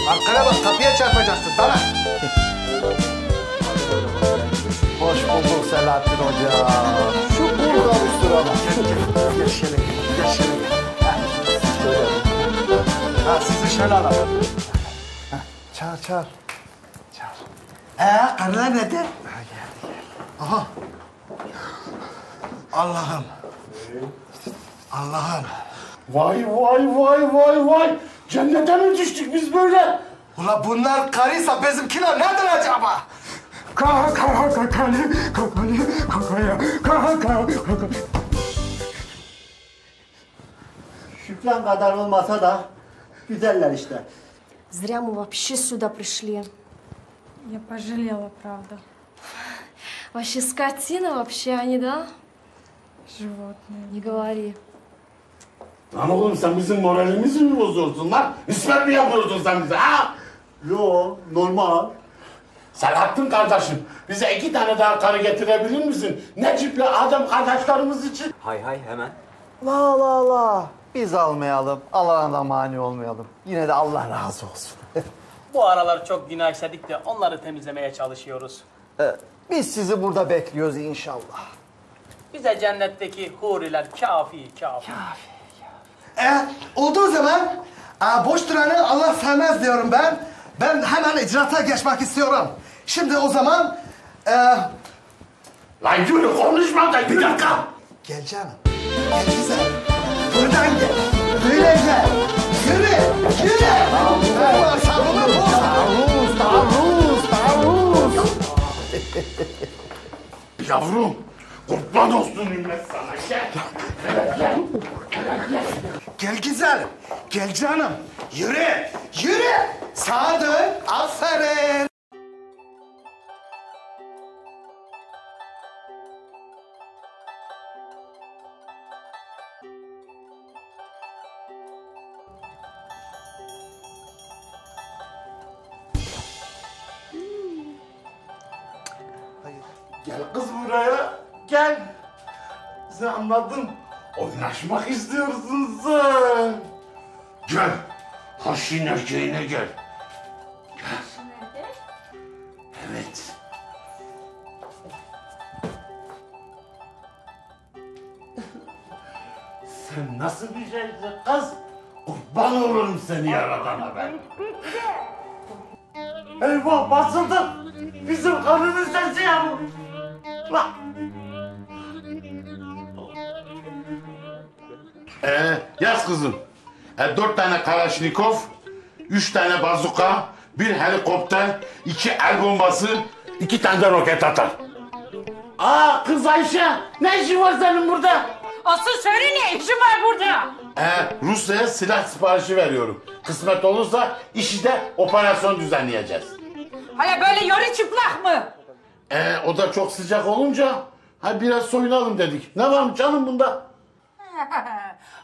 Arkana bak kapıya çarpacaksın. Dana. Hoş bulduk Selahattin Hoca. Şu burada ustura bak. Gel şöyle gel. Gel. Ha. Ha, sizi şöyle alalım. Ha, çağır çağır. Çağır. Ee, karılar nerede? Aha. Allah'ım. Allah'ım. Vay vay vay vay vay. Cennete mi düştük biz böyle? Ula bunlar karıysa bizimkiler nedir acaba? Kaka kaka kakali kakali kakaya kaka kaka. Şükran kadar olmasa da güzeller işte. Зря мы вообще сюда пришли. Я пожалела, правда. Вообще скотина вообще они, да? Животные. Не говори. Lan oğlum sen bizim moralimizi mi bozuyorsun lan? Nispet mi yapıyorsun sen bize ha? Yo normal. Selahattin kardeşim bize iki tane daha karı getirebilir misin? Necip'le Adem kardeşlerimiz için. Hay hay hemen. La la la. Biz almayalım. Allah'a da mani olmayalım. Yine de Allah razı olsun. Bu aralar çok günah işledik de onları temizlemeye çalışıyoruz. Evet, Biz sizi burada bekliyoruz inşallah. Bize cennetteki huriler kafi kafi. E, olduğu zaman e, boş duranı Allah sevmez diyorum ben. Ben hemen icraata geçmek istiyorum. Şimdi o zaman... E, Lan yürü konuşma da yürü. Bir dakika. Gel canım. Gel güzel. Buradan gel. Böyle gel. Yürü. Yürü. Boz. Taarruz, taarruz, taarruz. Yavrum, kurban olsun ümmet sana. Gel. Gel. Gel Gel güzelim. Gel canım. Yürü. Yürü. Sağa dön. Aferin. Gel kız buraya. Gel. Sen anladın. Oynaşmak istiyorsun sen. Gel. Haşin erkeğine gel. Gel. Evet. Sen nasıl bir şeysin kız? Kurban olurum seni yaradana ben. Eyvah basıldı. Bizim kanının sesi ya bu. Lan. Ee, yaz kızım. E, dört tane Kalaşnikov, üç tane bazuka, bir helikopter, iki el bombası, iki tane de roket atar. Aa kız Ayşe, ne işin var senin burada? Asıl senin ne işin var burada? Ee, Rusya'ya silah siparişi veriyorum. Kısmet olursa işi de operasyon düzenleyeceğiz. Hala böyle yarı çıplak mı? Ee, o da çok sıcak olunca ha biraz soyunalım dedik. Ne var canım bunda?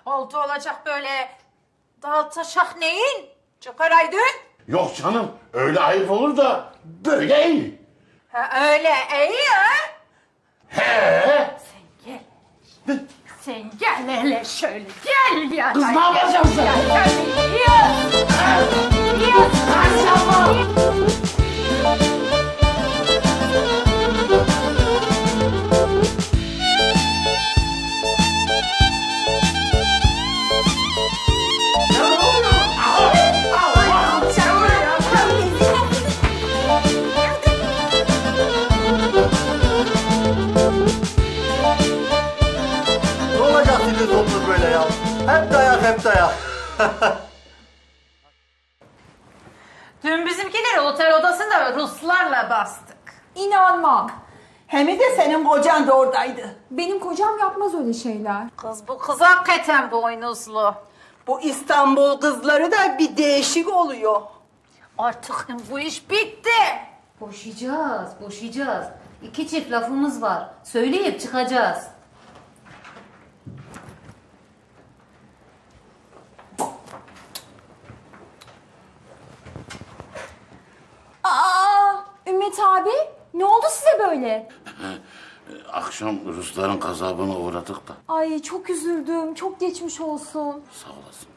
Oldu olacak böyle dağıtacak neyin? Çıkaraydın. Yok canım öyle ayıp olur da böyle iyi. Ha, öyle iyi ha? He. Sen gel hele şöyle gel ya. Kız ne yapacaksın sen? Gel, gel, gel. Gel, maşallah. Dün bizimkileri otel odasında Ruslarla bastık. İnanmam. Hem de senin kocan da oradaydı. Benim kocam yapmaz öyle şeyler. Kız bu kız hakikaten boynuzlu. Bu İstanbul kızları da bir değişik oluyor. Artık bu iş bitti. Boşayacağız, boşayacağız. İki çift lafımız var. Söyleyip çıkacağız. Ümmet abi ne oldu size böyle? Akşam Rusların gazabına uğradık da Ay çok üzüldüm. Çok geçmiş olsun. sağ olasın.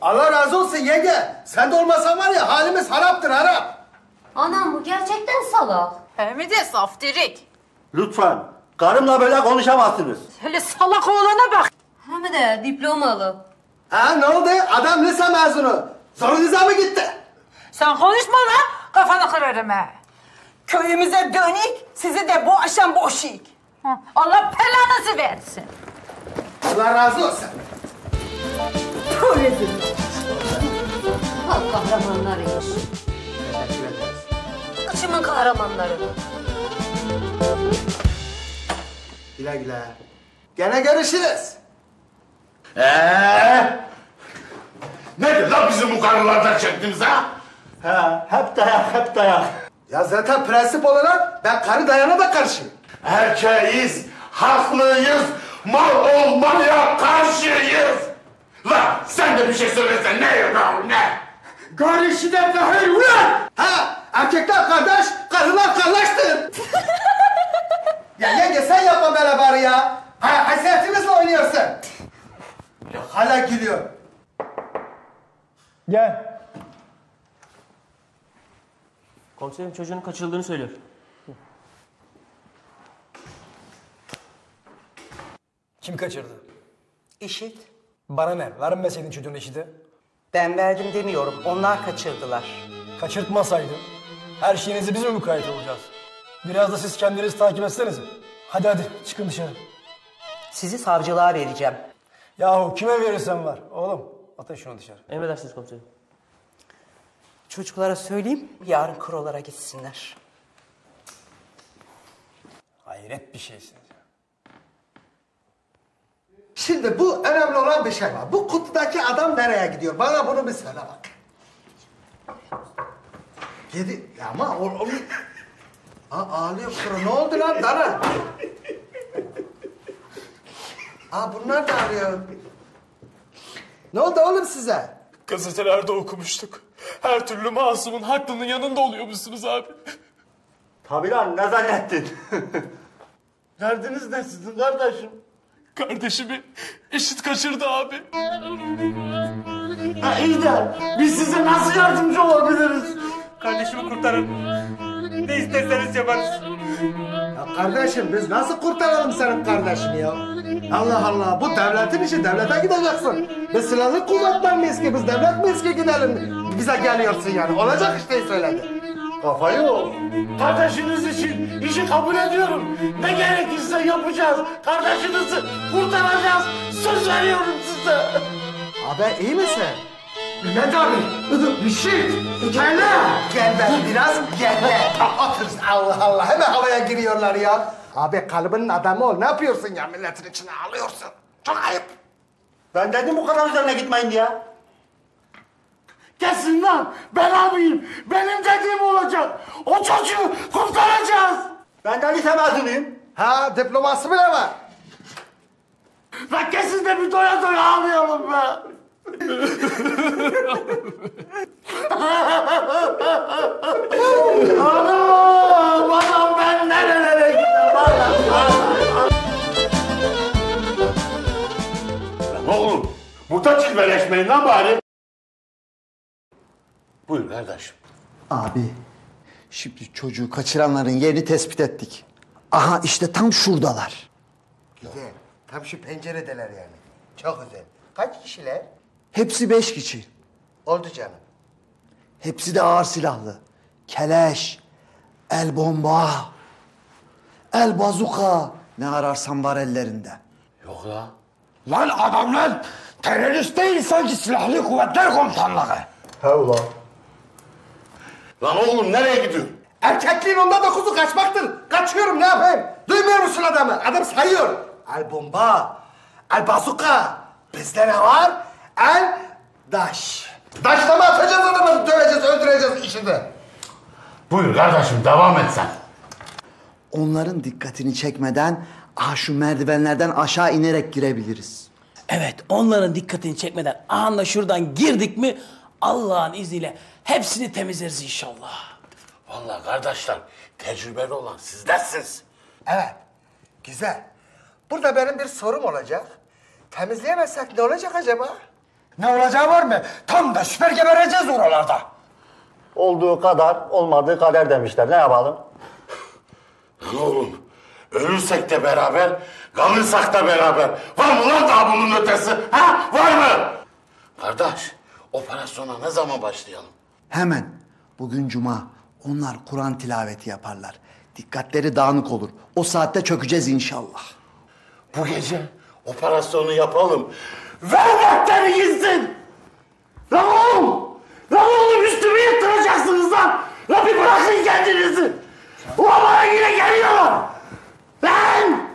Allah razı olsun yenge. Sen de olmasan var ya halimiz haraptır harap. Anam bu gerçekten salak. Hem de saftirik. Lütfen karımla böyle konuşamazsınız. Hele salak oğlana bak. Hem de diplomalı. Ha ne oldu? Adam lise mezunu. Zorunuza mı gitti? Sen konuşma lan kafanı kırarım ha. Köyümüze dönük sizi de bu akşam boşayık. Ha, Allah belanızı versin. Allah razı olsun. Bak kahramanlarıymış. Kışımın kahramanları. Güle güle. Gene görüşürüz. Ee? Nedir lan bizim bu karılardan çektiğimiz ha? He, hep dayak, hep dayak. Ya zaten prensip olarak ben karı dayana da karşıyım. Erkeğiz, haklıyız, mal olmaya karşıyız. Lan sen de bir şey söylesen ne ya ne? Karışı da kahır ulan! Ha, erkekler kardeş, karılar kardeştir. ya yenge sen yapma böyle bari ya. Ha, hasetimizle oynuyorsun. Ya hala gülüyor. Gel. Komiserim çocuğun kaçırıldığını söylüyor. Kim kaçırdı? İşit. Bana ne? Vermeseydin çocuğun eşidi. Ben verdim demiyorum. Onlar kaçırdılar. Kaçırtmasaydın. Her şeyinizi biz mi mukayyet olacağız? Biraz da siz kendinizi takip etsenize. Hadi hadi çıkın dışarı. Sizi savcılığa vereceğim. Yahu kime verirsen var. Oğlum atın şunu dışarı. Emredersiniz komiserim. Çocuklara söyleyeyim, yarın krolara gitsinler. Hayret bir şeysiniz. Şimdi bu önemli olan bir şey var. Bu kutudaki adam nereye gidiyor? Bana bunu bir söyle bak. Gidi ya ama o, o... Aa, ağlıyor kuru. Ne oldu lan Dara? Aa bunlar da ağlıyor. Ne oldu oğlum size? Gazetelerde okumuştuk. Her türlü masumun haklının yanında oluyormuşsunuz abi. Tabii lan ne zannettin? Derdiniz ne sizin kardeşim? Kardeşimi eşit kaçırdı abi. Ha iyi de biz size nasıl yardımcı olabiliriz? Kardeşimi kurtarın. Ne isterseniz yaparız. Ya kardeşim biz nasıl kurtaralım senin kardeşini ya? Allah Allah bu devletin işi devlete gideceksin. Biz silahlı kuvvetler miyiz ki biz devlet miyiz ki gidelim? Bize geliyorsun yani olacak işte söyledi. Kafayı yok. Kardeşiniz için işi kabul ediyorum. Ne gerekirse yapacağız. Kardeşinizi kurtaracağız. Söz veriyorum size. Abi iyi misin? Mehmet abi. Rişit. Kelle. Gel ben biraz gel be. Otur Allah Allah hemen havaya giriyorlar ya. Abi kalıbının adamı ol ne yapıyorsun ya milletin içine alıyorsun. Çok ayıp. Ben dedim bu kadar üzerine gitmeyin diye. Kesin lan. Ben abiyim. Benim dediğim olacak. O çocuğu kurtaracağız. Ben de lise mezunuyum. Ha diploması bile var. Lan kesin de bir doya doya ağlayalım be. Anam, anam ben nerelere gittim anam. Ne oğlum? Burada cilveleşmeyin lan bari. Buyur kardeşim. Abi, şimdi çocuğu kaçıranların yerini tespit ettik. Aha işte tam şuradalar. Güzel. Tam şu penceredeler yani. Çok güzel. Kaç kişiler? Hepsi beş kişi. Oldu canım. Hepsi de ağır silahlı. Keleş, el bomba, el bazuka. Ne ararsan var ellerinde. Yok la. Lan adamlar terörist değil sanki silahlı kuvvetler komutanlığı. He ulan. Lan oğlum nereye gidiyorsun? Erkekliğin onda dokuzu kaçmaktır. Kaçıyorum ne yapayım? Duymuyor musun adamı? Adam sayıyor. El bomba, el bazuka. Bizde ne var? El daş. Daşla mı atacağız adamı? Döveceğiz, öldüreceğiz işini. Buyur kardeşim devam et sen. Onların dikkatini çekmeden ah şu merdivenlerden aşağı inerek girebiliriz. Evet onların dikkatini çekmeden anla şuradan girdik mi Allah'ın izniyle hepsini temizleriz inşallah. Vallahi kardeşler tecrübeli olan sizdesiniz. Evet. Güzel. Burada benim bir sorum olacak. Temizleyemezsek ne olacak acaba? Ne olacağı var mı? Tam da süper gebereceğiz oralarda. Olduğu kadar, olmadığı kader demişler. Ne yapalım? Lan oğlum ölürsek de beraber, kalırsak da beraber. Var mı lan daha bunun ötesi? Ha? Var mı? Kardeş operasyona ne zaman başlayalım? Hemen bugün cuma onlar Kur'an tilaveti yaparlar. Dikkatleri dağınık olur. O saatte çökeceğiz inşallah. Bu gece operasyonu yapalım. Ver defteri gitsin. Lan oğlum. Lan oğlum üstüme yattıracaksınız lan. Lan bir bırakın kendinizi. Ulan bana yine geliyorlar. Lan.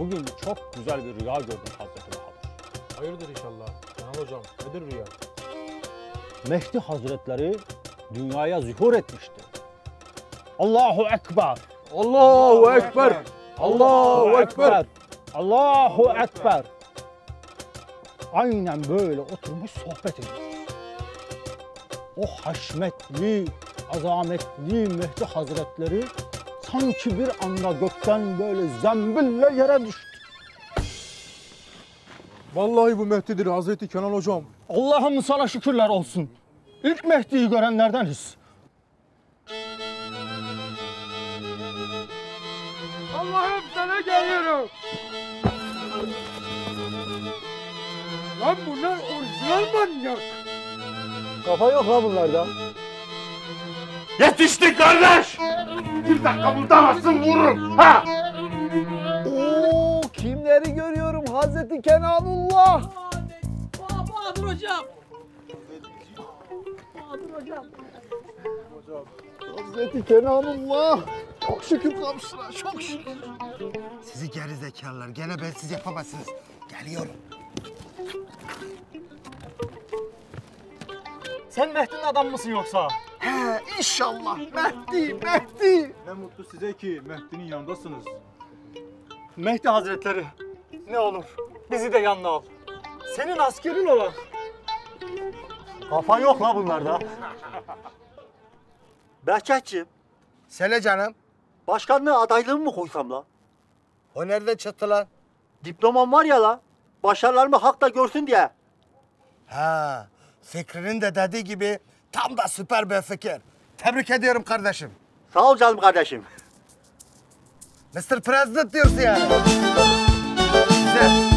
Bugün çok güzel bir rüya gördüm Hazreti Bahadır. Hayırdır inşallah. Kenan hocam nedir rüya? Mehdi Hazretleri dünyaya zuhur etmişti. Allahu Ekber. Allahu Ekber. Allahu Ekber. Allahu Ekber. Aynen böyle oturmuş sohbet ediyoruz. O haşmetli, azametli Mehdi Hazretleri sanki bir anda gökten böyle zembille yere düştü. Vallahi bu Mehdi'dir Hazreti Kenan hocam. Allah'ım sana şükürler olsun. İlk Mehdi'yi görenlerdeniz. Allah'ım sana geliyorum. Lan bunlar orijinal manyak. Kafa yok ha bunlarda. Yetiştik kardeş! Bir dakika buradamazsın vururum. Ha! Oo kimleri görüyorum Hazreti Kenanullah. Bahadır hocam. Hazreti Kenanullah. Çok şükür komşular, çok şükür. Sizi geri zekalılar. Gene ben siz yapamazsınız. Geliyorum. Sen Mehdi'nin adam mısın yoksa? He inşallah. Mehdi, Mehdi. Ne mutlu size ki Mehdi'nin yanındasınız. Mehdi Hazretleri ne olur bizi de yanına al. Senin askerin olan. Kafa yok la bunlarda. Behçetciğim, Söyle canım. başkanlığı adaylığımı mı koysam la? O nerede çıktı lan? Diplomam var ya la. Başarılarımı halk da görsün diye. Ha, Fikri'nin de dediği gibi tam da süper bir fikir. Tebrik ediyorum kardeşim. Sağ ol canım kardeşim. Mr. President diyorsun yani. Güzel.